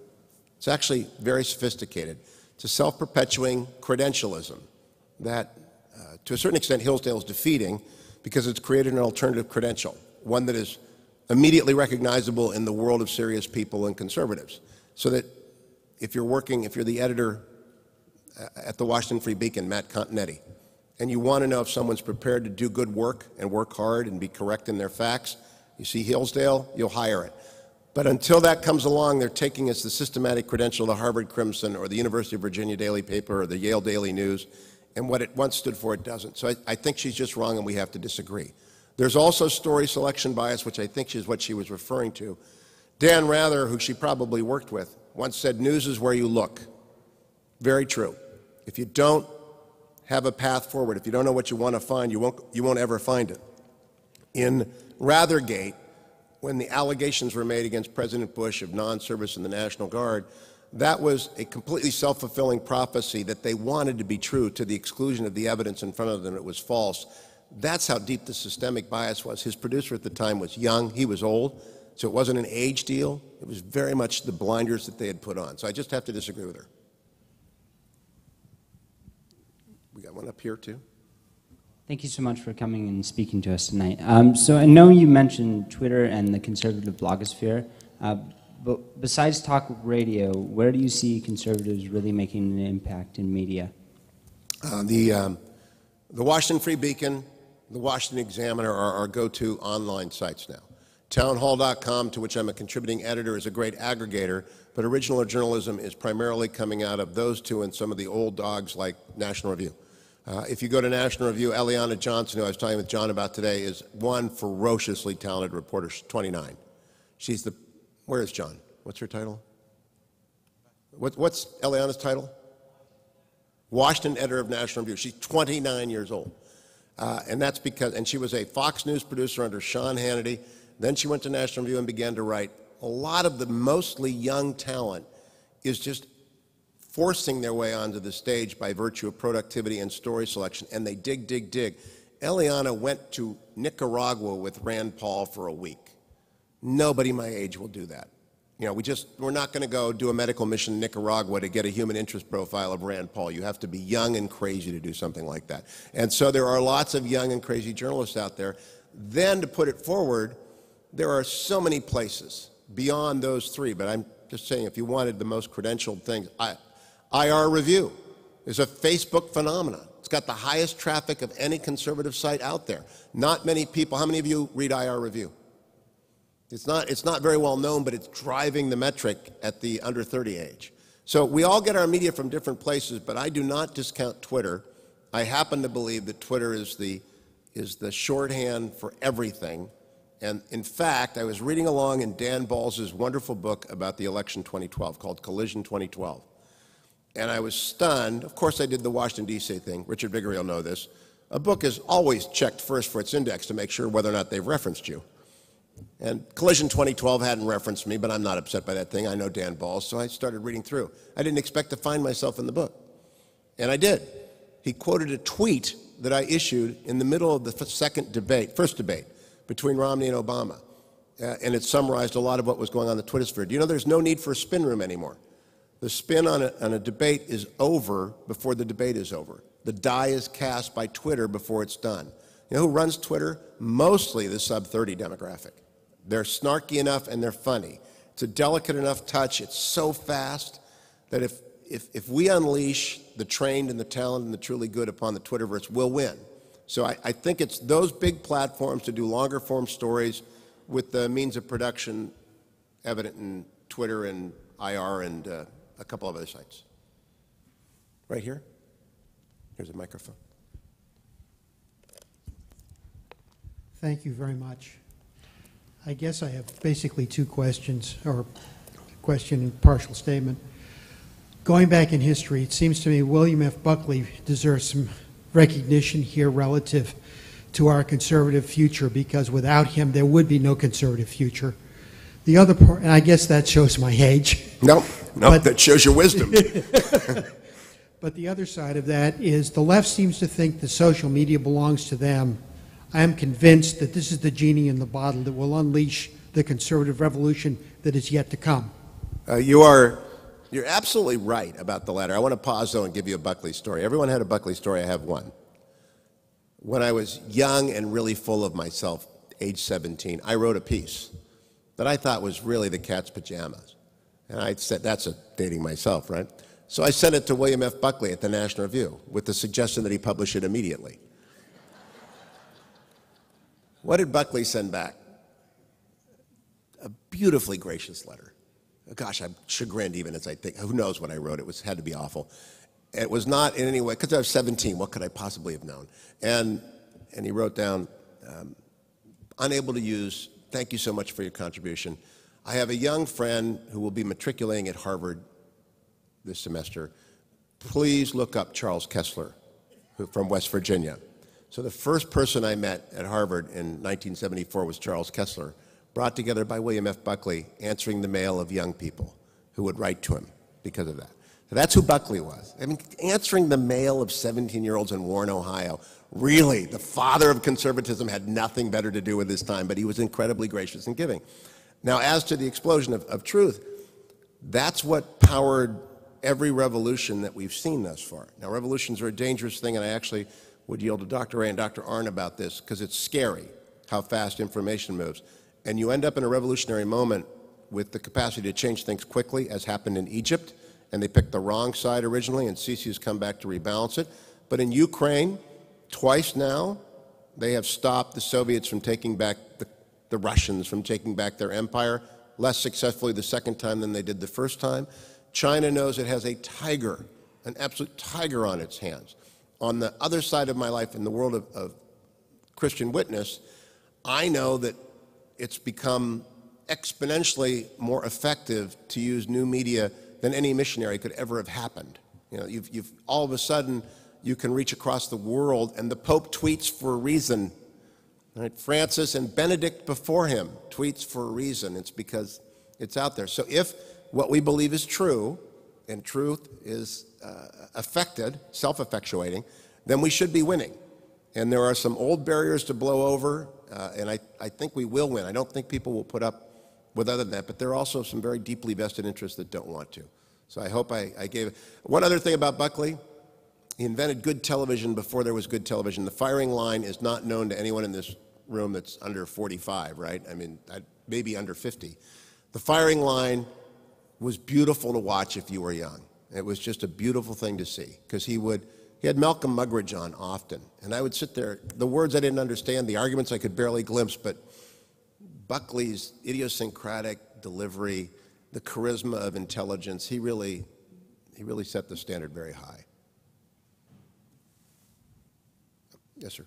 It's actually very sophisticated. It's a self-perpetuating credentialism that uh, to a certain extent, Hillsdale is defeating because it's created an alternative credential, one that is immediately recognizable in the world of serious people and conservatives. So that if you're working, if you're the editor uh, at the Washington Free Beacon, Matt Continetti, and you want to know if someone's prepared to do good work and work hard and be correct in their facts, you see Hillsdale, you'll hire it. But until that comes along, they're taking as the systematic credential the Harvard Crimson or the University of Virginia Daily Paper or the Yale Daily News, and what it once stood for, it doesn't. So I, I, think she's just wrong, and we have to disagree. There's also story selection bias, which I think is what she was referring to. Dan Rather, who she probably worked with, once said, News is where you look. Very true. If you don't have a path forward. If you don't know what you want to find, you won't, you won't ever find it. In Rathergate, when the allegations were made against President Bush of non service in the National Guard, that was a completely self fulfilling prophecy that they wanted to be true to the exclusion of the evidence in front of them. It was false. That's how deep the systemic bias was. His producer at the time was young, he was old, so it wasn't an age deal. It was very much the blinders that they had put on. So I just have to disagree with her. Got one up here, too. Thank you so much for coming and speaking to us tonight. Um, so I know you mentioned Twitter and the conservative blogosphere, uh, but besides talk radio, where do you see conservatives really making an impact in media? Uh, the, um, the Washington Free Beacon, the Washington Examiner are our go-to online sites now. Townhall.com, to which I'm a contributing editor, is a great aggregator, but original journalism is primarily coming out of those two and some of the old dogs like National Review. Uh, if you go to National Review, Eliana Johnson, who I was talking with John about today, is one ferociously talented reporter. She's 29. She's the, where is John? What's her title? What, what's Eliana's title? Washington editor of National Review. She's 29 years old. Uh, and that's because, and she was a Fox News producer under Sean Hannity. Then she went to National Review and began to write. A lot of the mostly young talent is just forcing their way onto the stage by virtue of productivity and story selection, and they dig, dig, dig. Eliana went to Nicaragua with Rand Paul for a week. Nobody my age will do that. You know, we just, we're not going to go do a medical mission in Nicaragua to get a human interest profile of Rand Paul. You have to be young and crazy to do something like that. And so there are lots of young and crazy journalists out there. Then to put it forward, there are so many places beyond those three, but I'm just saying if you wanted the most credentialed things, I, IJ Review is a Facebook phenomenon. It's got the highest traffic of any conservative site out there. Not many people, how many of you read IJ Review? It's not, it's not very well known, but it's driving the metric at the under 30 age. So we all get our media from different places, but I do not discount Twitter. I happen to believe that Twitter is the, is the shorthand for everything. And in fact, I was reading along in Dan Balz's wonderful book about the election 2012 called Collision 2012 and I was stunned. Of course, I did the Washington, D.C. thing. Richard Viguerie will know this. A book is always checked first for its index to make sure whether or not they've referenced you. And Collision 2012 hadn't referenced me, but I'm not upset by that thing. I know Dan Balz, so I started reading through. I didn't expect to find myself in the book. And I did. He quoted a tweet that I issued in the middle of the second debate, first debate, between Romney and Obama. Uh, and it summarized a lot of what was going on in the Twitter sphere. Do you know there's no need for a spin room anymore? The spin on a, on a debate is over before the debate is over. The die is cast by Twitter before it's done. You know who runs Twitter? Mostly the sub 30 demographic. They're snarky enough and they're funny. It's a delicate enough touch. It's so fast that if, if, if we unleash the trained and the talented and the truly good upon the Twitterverse, we'll win. So I, I think it's those big platforms to do longer form stories with the means of production evident in Twitter and IJ and uh, a couple of other sites. Right here. Here's a microphone. Thank you very much. I guess I have basically two questions, or question and partial statement. Going back in history, it seems to me William F. Buckley deserves some recognition here relative to our conservative future because without him there would be no conservative future. The other part, and I guess that shows my age. No, no, But- that shows your wisdom. [LAUGHS] But the other side of that is the left seems to think that social media belongs to them. I am convinced that this is the genie in the bottle that will unleash the conservative revolution that is yet to come. Uh, you are, you're absolutely right about the latter. I want to pause though and give you a Buckley story. Everyone had a Buckley story. I have one. When I was young and really full of myself, age 17, I wrote a piece that I thought was really the cat's pajamas. And I said, that's a dating myself, right? So I sent it to William F. Buckley at the National Review with the suggestion that he publish it immediately. What did Buckley send back? A beautifully gracious letter. Gosh, I'm chagrined even as I think. Who knows what I wrote? It was had to be awful. It was not in any way because I was 17. What could I possibly have known? And and he wrote down, um, unable to use. Thank you so much for your contribution. I have a young friend who will be matriculating at Harvard this semester. Please look up Charles Kesler, who, from West Virginia. So the first person I met at Harvard in 1974 was Charles Kesler, brought together by William F. Buckley, answering the mail of young people who would write to him because of that. So that's who Buckley was. I mean, answering the mail of 17 year olds in Warren, Ohio. Really, the father of conservatism had nothing better to do with his time, but he was incredibly gracious in giving. Now, as to the explosion of, of truth, that's what powered every revolution that we've seen thus far. Now, revolutions are a dangerous thing, and I actually would yield to Dr. Ray and Dr. Arnn about this because it's scary how fast information moves. And you end up in a revolutionary moment with the capacity to change things quickly, as happened in Egypt, and they picked the wrong side originally, and Sisi has come back to rebalance it. But in Ukraine, twice now, they have stopped the Soviets from taking back the, the Russians from taking back their empire, less successfully the second time than they did the first time. China knows it has a tiger, an absolute tiger on its hands. On the other side of my life, in the world of, of Christian witness, I know that it's become exponentially more effective to use new media than any missionary could ever have happened. You know, you've, you've all of a sudden you can reach across the world, and the Pope tweets for a reason. Right? Francis and Benedict before him tweets for a reason. It's because it's out there. So if what we believe is true, and truth is uh, affected, self-effectuating, then we should be winning. And there are some old barriers to blow over, uh, and I, I think we will win. I don't think people will put up with other than that, but there are also some very deeply vested interests that don't want to. So I hope I, I gave One other thing about Buckley, he invented good television before there was good television. The firing line is not known to anyone in this room that's under 45, right? I mean, maybe under 50. The firing line was beautiful to watch if you were young. It was just a beautiful thing to see because he would, he had Malcolm Muggeridge on often. And I would sit there, the words I didn't understand, the arguments I could barely glimpse, but Buckley's idiosyncratic delivery, the charisma of intelligence, he really, he really set the standard very high. Yes, sir.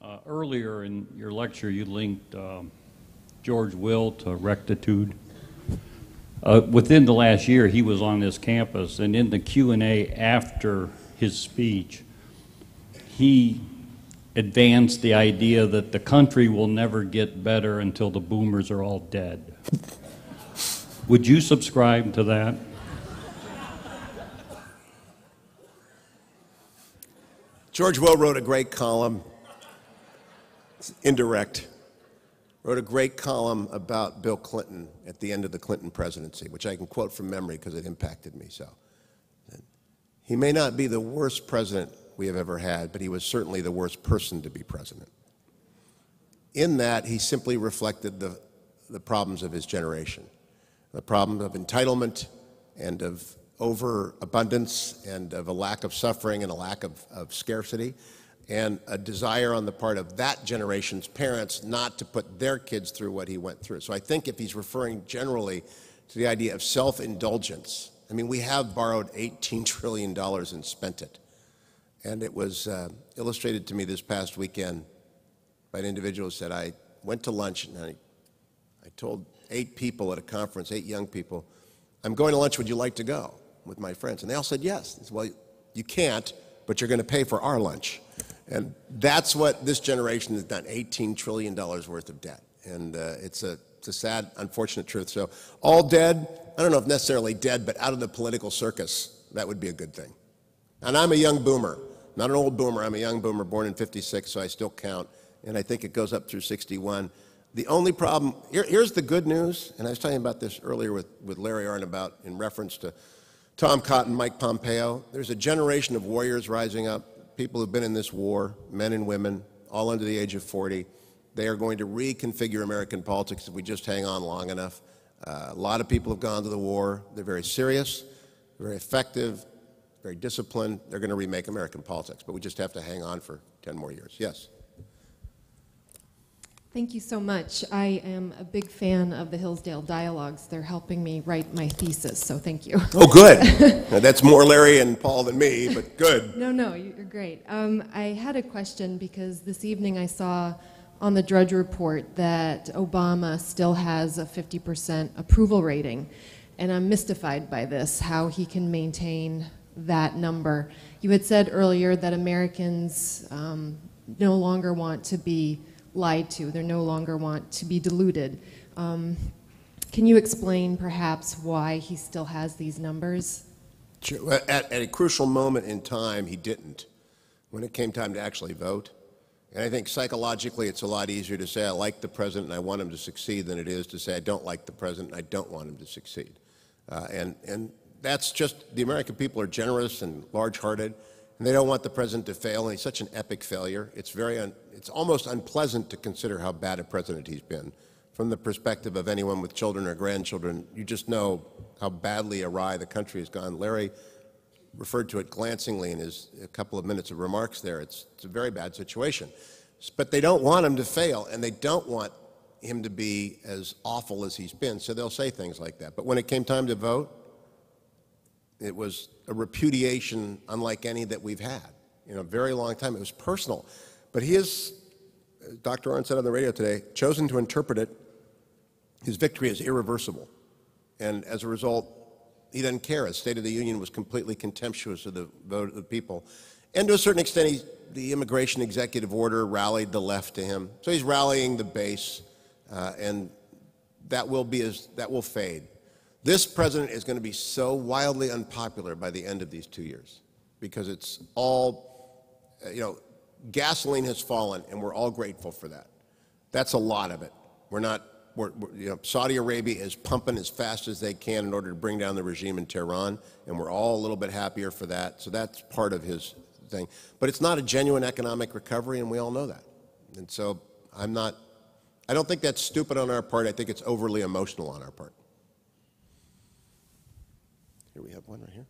Uh, earlier in your lecture, you linked um, George Will to rectitude. Uh, within the last year, he was on this campus, and in the Q&A after his speech, he advanced the idea that the country will never get better until the boomers are all dead. Would you subscribe to that? George Will wrote a great column, it's indirect, wrote a great column about Bill Clinton at the end of the Clinton presidency, which I can quote from memory because it impacted me so. He may not be the worst president we have ever had, but he was certainly the worst person to be president. In that, he simply reflected the, the problems of his generation the problem of entitlement and of overabundance and of a lack of suffering and a lack of, of scarcity and a desire on the part of that generation's parents not to put their kids through what he went through. So I think if he's referring generally to the idea of self indulgence, I mean, we have borrowed $18 [LAUGHS] trillion and spent it. And it was uh, illustrated to me this past weekend by an individual who said, I went to lunch and I, I told eight people at a conference, eight young people, I'm going to lunch, would you like to go with my friends? And they all said yes. Said, well, you can't, but you're going to pay for our lunch. And that's what this generation has done $18 trillion worth of debt. And uh, it's, a, it's a sad, unfortunate truth. So, all dead, I don't know if necessarily dead, but out of the political circus, that would be a good thing. And I'm a young boomer, not an old boomer. I'm a young boomer, born in 56, so I still count. And I think it goes up through 61. The only problem, here, here's the good news, and I was talking about this earlier with, with Larry Arnn about in reference to Tom Cotton, Mike Pompeo. There's a generation of warriors rising up people who've been in this war, men and women, all under the age of 40. They are going to reconfigure American politics if we just hang on long enough. Uh, a lot of people have gone to the war. They're very serious, very effective, very disciplined. They're going to remake American politics, but we just have to hang on for 10 more years. Yes? Thank you so much. I am a big fan of the Hillsdale Dialogues. They're helping me write my thesis, so thank you. Oh, good. [LAUGHS] That's more Larry and Paul than me, but good. No, no, you're great. Um, I had a question because this evening I saw on the Drudge Report that Obama still has a 50% approval rating, and I'm mystified by this, how he can maintain that number. You had said earlier that Americans um, no longer want to be lied to, they no longer want to be deluded. Um, can you explain perhaps why he still has these numbers? Sure. At, at a crucial moment in time, he didn't, when it came time to actually vote. And I think psychologically, it's a lot easier to say, I like the president and I want him to succeed, than it is to say, I don't like the president and I don't want him to succeed. Uh, and, and that's just, the American people are generous and large-hearted, and they don't want the president to fail, and he's such an epic failure. It's, very it's almost unpleasant to consider how bad a president he's been. From the perspective of anyone with children or grandchildren, you just know how badly awry the country has gone. Larry referred to it glancingly in his a couple of minutes of remarks there. It's, it's a very bad situation. But they don't want him to fail, and they don't want him to be as awful as he's been, so they'll say things like that. But when it came time to vote, it was a repudiation unlike any that we've had in a very long time. It was personal. But he has, as Dr. Arnn said on the radio today, chosen to interpret it. His victory is irreversible. And as a result, he doesn't care. His State of the Union was completely contemptuous of the vote of the people. And to a certain extent, he, the immigration executive order rallied the left to him. So he's rallying the base, uh, and that will, be as, that will fade. This president is going to be so wildly unpopular by the end of these two years because it's all, uh, you know, gasoline has fallen, and we're all grateful for that. That's a lot of it. We're not, we're, we're, you know, Saudi Arabia is pumping as fast as they can in order to bring down the regime in Tehran, and we're all a little bit happier for that. So that's part of his thing. But it's not a genuine economic recovery, and we all know that. And so I'm not, I don't think that's stupid on our part. I think it's overly emotional on our part. Here we have one right here.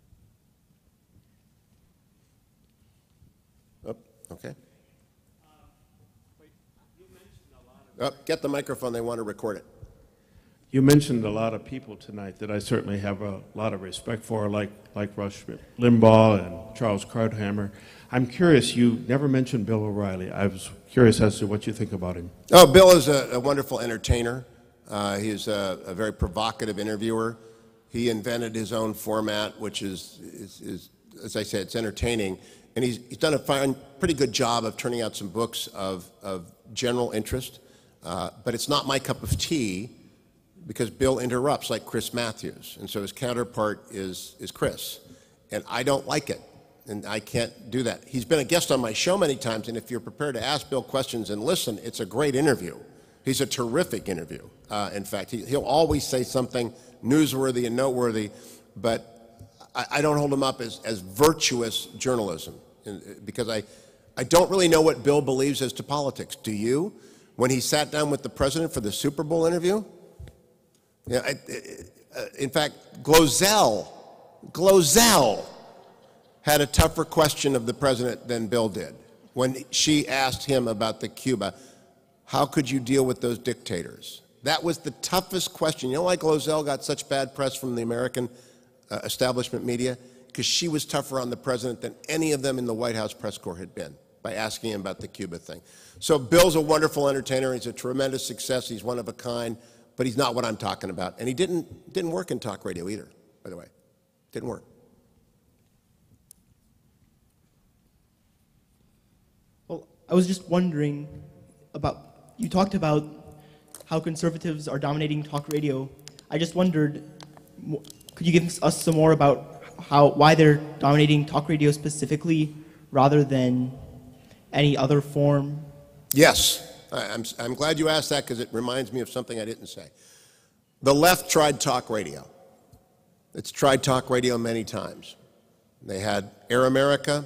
Oh, okay. Oh, get the microphone. They want to record it. You mentioned a lot of people tonight that I certainly have a lot of respect for, like, like Rush Limbaugh and Charles Krauthammer. I'm curious, you never mentioned Bill O'Reilly. I was curious as to what you think about him. Oh, Bill is a, a wonderful entertainer. Uh, he's a, a, very provocative interviewer. He invented his own format, which is, is, is as I said, it's entertaining. And he's, he's done a fine, pretty good job of turning out some books of, of general interest. Uh, but it's not my cup of tea because Bill interrupts like Chris Matthews. And so his counterpart is, is Chris. And I don't like it. And I can't do that. He's been a guest on my show many times, and if you're prepared to ask Bill questions and listen, it's a great interview. He's a terrific interview. Uh, in fact, he, will always say something newsworthy and noteworthy, but I, I, don't hold him up as, as virtuous journalism because I, I don't really know what Bill believes as to politics. Do you? When he sat down with the president for the Super Bowl interview? Yeah, I, uh, in fact, Glozell, Glozell had a tougher question of the president than Bill did when she asked him about the Cuba. How could you deal with those dictators? That was the toughest question. You know why Glozell got such bad press from the American uh, establishment media? Because she was tougher on the president than any of them in the White House press corps had been by asking him about the Cuba thing. So Bill's a wonderful entertainer. He's a tremendous success. He's one of a kind, but he's not what I'm talking about. And he didn't, didn't work in talk radio either, by the way. Didn't work. Well, I was just wondering about you talked about how conservatives are dominating talk radio. I just wondered, could you give us some more about how why they're dominating talk radio specifically, rather than any other form? Yes, I'm, I'm glad you asked that because it reminds me of something I didn't say. The left tried talk radio. It's tried talk radio many times. They had Air America.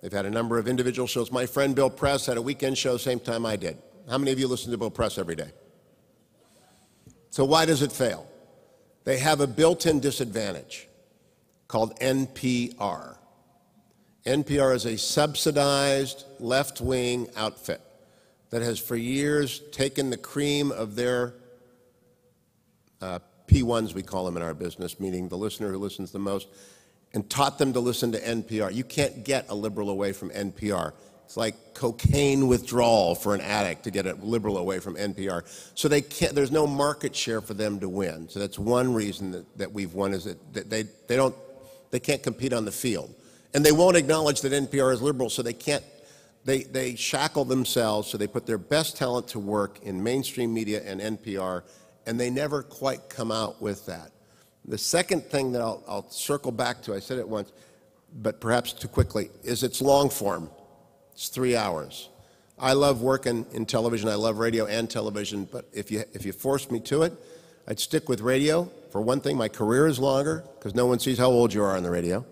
They've had a number of individual shows. My friend Bill Press had a weekend show same time I did. How many of you listen to Bill Press every day? So why does it fail? They have a built-in disadvantage called NPR. NPR is a subsidized left-wing outfit that has for years taken the cream of their uh, P1s, we call them in our business, meaning the listener who listens the most, and taught them to listen to NPR. You can't get a liberal away from NPR. It's like cocaine withdrawal for an addict to get a liberal away from NPR. So they can't, there's no market share for them to win. So that's one reason that, that we've won is that, they, they don't, They can't compete on the field. And they won't acknowledge that NPR is liberal, so they can't, they, they shackle themselves, so they put their best talent to work in mainstream media and NPR, and they never quite come out with that. The second thing that I'll, I'll circle back to, I said it once, but perhaps too quickly, is it's long form. It's three hours. I love working in television. I love radio and television, but if you, if you forced me to it, I'd stick with radio. For one thing, my career is longer because no one sees how old you are on the radio.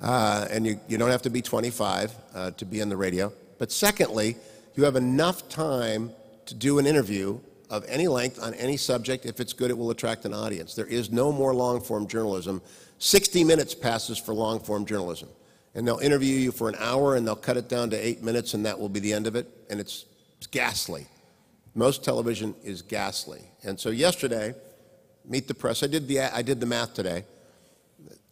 Uh, and you, you don't have to be 25 uh, to be in the radio. But secondly, you have enough time to do an interview of any length on any subject. If it's good, it will attract an audience. There is no more long form journalism. 60 minutes passes for long form journalism. And they'll interview you for an hour and they'll cut it down to eight minutes and that will be the end of it. And it's, it's ghastly. Most television is ghastly. And so yesterday, Meet the Press, I did the, I did the math today.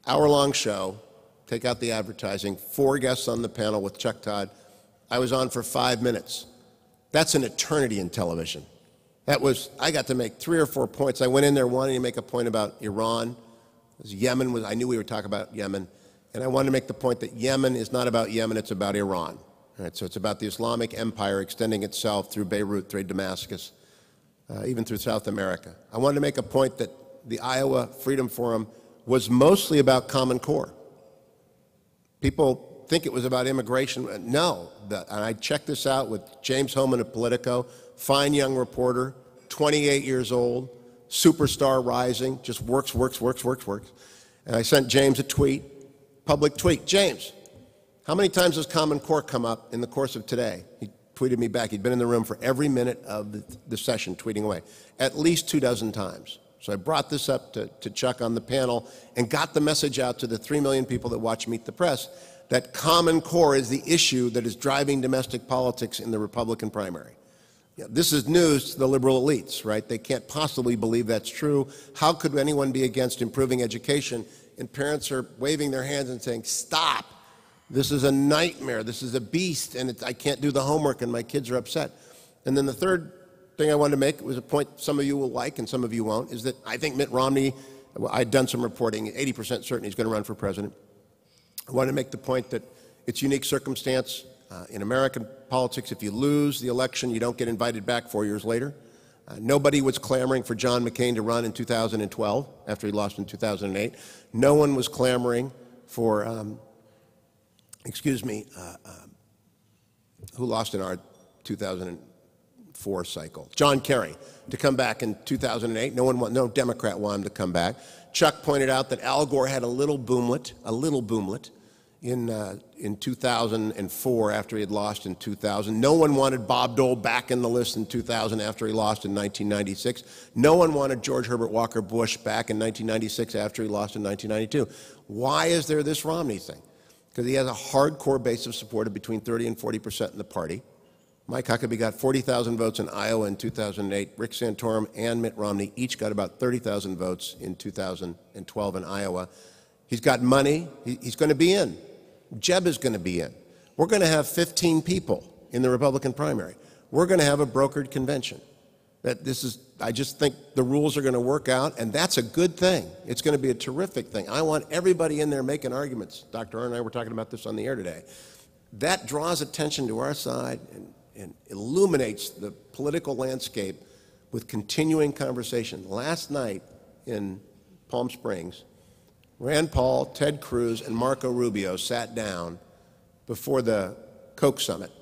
Hour long show, take out the advertising, four guests on the panel with Chuck Todd. I was on for five minutes. That's an eternity in television. That was, I got to make three or four points. I went in there wanting to make a point about Iran. Yemen was, I knew we were talking about Yemen. And I wanted to make the point that Yemen is not about Yemen, it's about Iran. Right, so it's about the Islamic Empire extending itself through Beirut, through Damascus, uh, even through South America. I wanted to make a point that the Iowa Freedom Forum was mostly about Common Core. People think it was about immigration. No, the, and I checked this out with James Hohmann of Politico, fine young reporter, 28 years old, superstar rising, just works, works, works, works, works. And I sent James a tweet public tweet. James, how many times has Common Core come up in the course of today? He tweeted me back. He'd been in the room for every minute of the, session, tweeting away, at least two dozen times. So I brought this up to, to Chuck on the panel and got the message out to the three million people that watch Meet the Press that Common Core is the issue that is driving domestic politics in the Republican primary. Know, this is news to the liberal elites, right? They can't possibly believe that's true. How could anyone be against improving education and parents are waving their hands and saying, Stop. This is a nightmare. This is a beast, and I can't do the homework, and my kids are upset. And then the third thing I wanted to make was a point some of you will like and some of you won't is that I think Mitt Romney, I'd done some reporting, 80% certain he's going to run for president. I wanted to make the point that it's unique circumstance. Uh, in American politics, if you lose the election, you don't get invited back four years later. Uh, nobody was clamoring for John McCain to run in 2012 after he lost in 2008. No one was clamoring for, um, excuse me, uh, uh, who lost in our 2004 cycle? John Kerry to come back in 2008. No one, no Democrat wanted him to come back. Chuck pointed out that Al Gore had a little boomlet, a little boomlet in, uh, in 2004 after he had lost in 2000. No one wanted Bob Dole back in the list in 2000 after he lost in 1996. No one wanted George Herbert Walker Bush back in 1996 after he lost in 1992. Why is there this Romney thing? Because he has a hardcore base of support of between 30 and 40 percent in the party. Mike Huckabee got 40,000 votes in Iowa in 2008. Rick Santorum and Mitt Romney each got about 30,000 votes in 2012 in Iowa. He's got money. He's going to be in. Jeb is going to be in. We're going to have 15 people in the Republican primary. We're going to have a brokered convention. That this is, I just think the rules are going to work out, and that's a good thing. It's going to be a terrific thing. I want everybody in there making arguments. Dr. Arnn and I were talking about this on the air today. That draws attention to our side and, and illuminates the political landscape with continuing conversation. Last night in Palm Springs, Rand Paul, Ted Cruz, and Marco Rubio sat down before the Koch summit.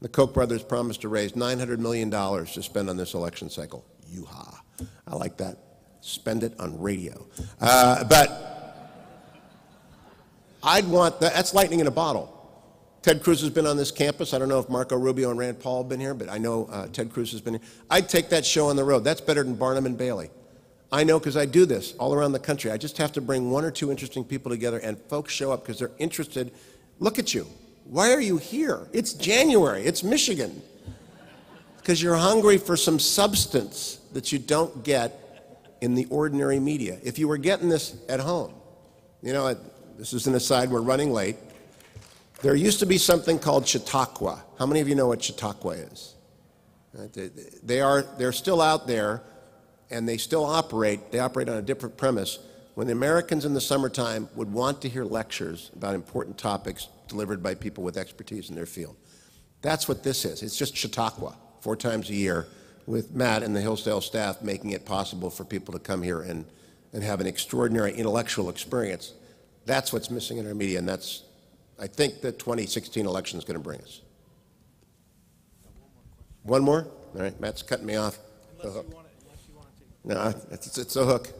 The Koch brothers promised to raise $900 million to spend on this election cycle. Yoo-ha. I like that. Spend it on radio. Uh, but I'd want that. That's lightning in a bottle. Ted Cruz has been on this campus. I don't know if Marco Rubio and Rand Paul have been here, but I know uh, Ted Cruz has been here. I'd take that show on the road. That's better than Barnum and Bailey. I know because I do this all around the country. I just have to bring one or two interesting people together, and folks show up because they're interested. Look at you. Why are you here? It's January, it's Michigan. Because you're hungry for some substance that you don't get in the ordinary media. If you were getting this at home, you know, this is an aside, we're running late. There used to be something called Chautauqua. How many of you know what Chautauqua is? They are, they're still out there and they still operate, they operate on a different premise. when the Americans in the summertime would want to hear lectures about important topics delivered by people with expertise in their field. That's what this is. It's just Chautauqua, four times a year, with Matt and the Hillsdale staff making it possible for people to come here and, and have an extraordinary intellectual experience. That's what's missing in our media, and that's, I think, the 2016 election is going to bring us. One more? All right, Matt's cutting me off. No, it's, it's a hook.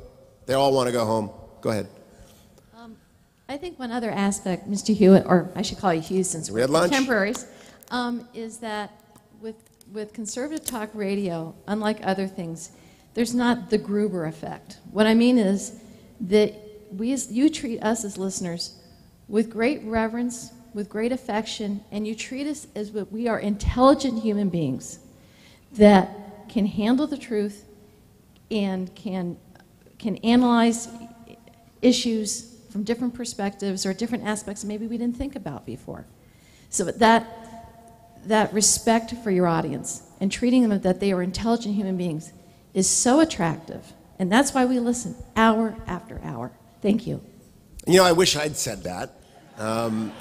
They all want to go home. Go ahead. I think one other aspect, Mr. Hewitt, or I should call you Hugh since We we're had lunch. contemporaries, um, is that with, with conservative talk radio, unlike other things, there's not the Gruber effect. What I mean is that we, as, you treat us as listeners with great reverence, with great affection, and you treat us as what we are intelligent human beings that can handle the truth and can, can analyze issues from different perspectives or different aspects maybe we didn't think about before. So that, that respect for your audience and treating them that they are intelligent human beings is so attractive. And that's why we listen hour after hour. Thank you. You know, I wish I'd said that. Um,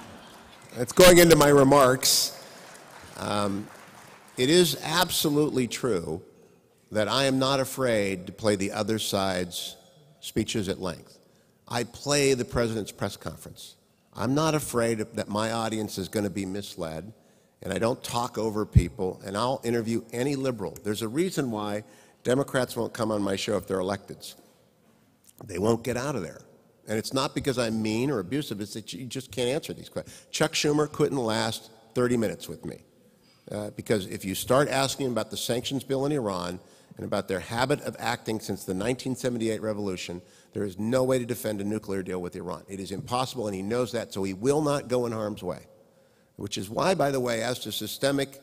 it's going into my remarks. Um, it is absolutely true that I am not afraid to play the other side's speeches at length. I play the president's press conference. I'm not afraid that my audience is going to be misled, and I don't talk over people, and I'll interview any liberal. There's a reason why Democrats won't come on my show if they're electeds. They won't get out of there. And it's not because I'm mean or abusive, it's that you just can't answer these questions. Chuck Schumer couldn't last 30 minutes with me. Uh, because if you start asking about the sanctions bill in Iran and about their habit of acting since the 1978 revolution, there is no way to defend a nuclear deal with Iran. It is impossible, and he knows that, so he will not go in harm's way. Which is why, by the way, as to systemic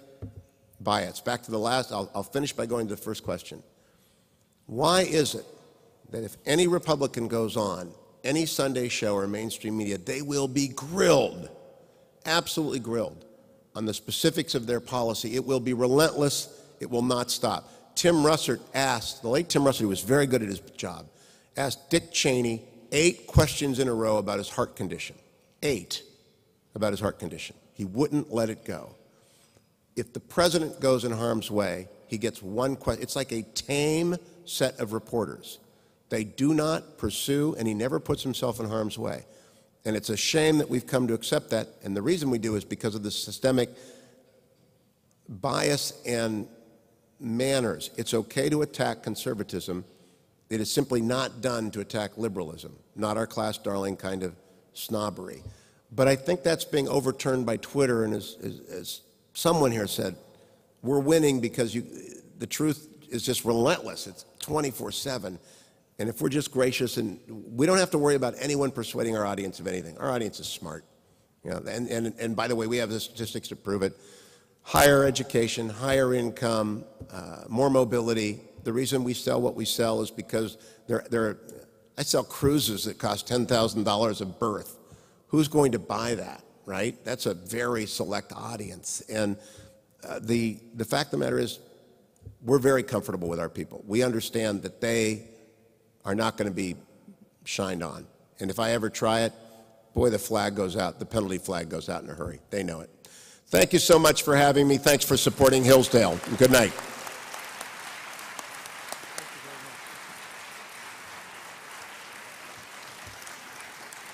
bias, back to the last, I'll, I'll finish by going to the first question. Why is it that if any Republican goes on any Sunday show or mainstream media, they will be grilled, absolutely grilled, on the specifics of their policy? It will be relentless, it will not stop. Tim Russert asked, the late Tim Russert, who was very good at his job, asked Dick Cheney eight questions in a row about his heart condition. Eight about his heart condition. He wouldn't let it go. If the president goes in harm's way, he gets one question. It's like a tame set of reporters. They do not pursue, and he never puts himself in harm's way. And it's a shame that we've come to accept that. And the reason we do is because of the systemic bias and manners. It's okay to attack conservatism. It is simply not done to attack liberalism, not our class darling kind of snobbery. But I think that's being overturned by Twitter, and as, as, as someone here said, we're winning because you, the truth is just relentless. It's 24 7. And if we're just gracious and we don't have to worry about anyone persuading our audience of anything, our audience is smart. You know, and, and, and by the way, we have the statistics to prove it. Higher education, higher income, uh, more mobility. The reason we sell what we sell is because there, there, I sell cruises that cost $10,000 a berth. Who's going to buy that, right? That's a very select audience. And uh, the, the fact of the matter is, we're very comfortable with our people. We understand that they are not going to be shined on. And if I ever try it, boy, the flag goes out, the penalty flag goes out in a hurry. They know it. Thank you so much for having me. Thanks for supporting Hillsdale. Good night.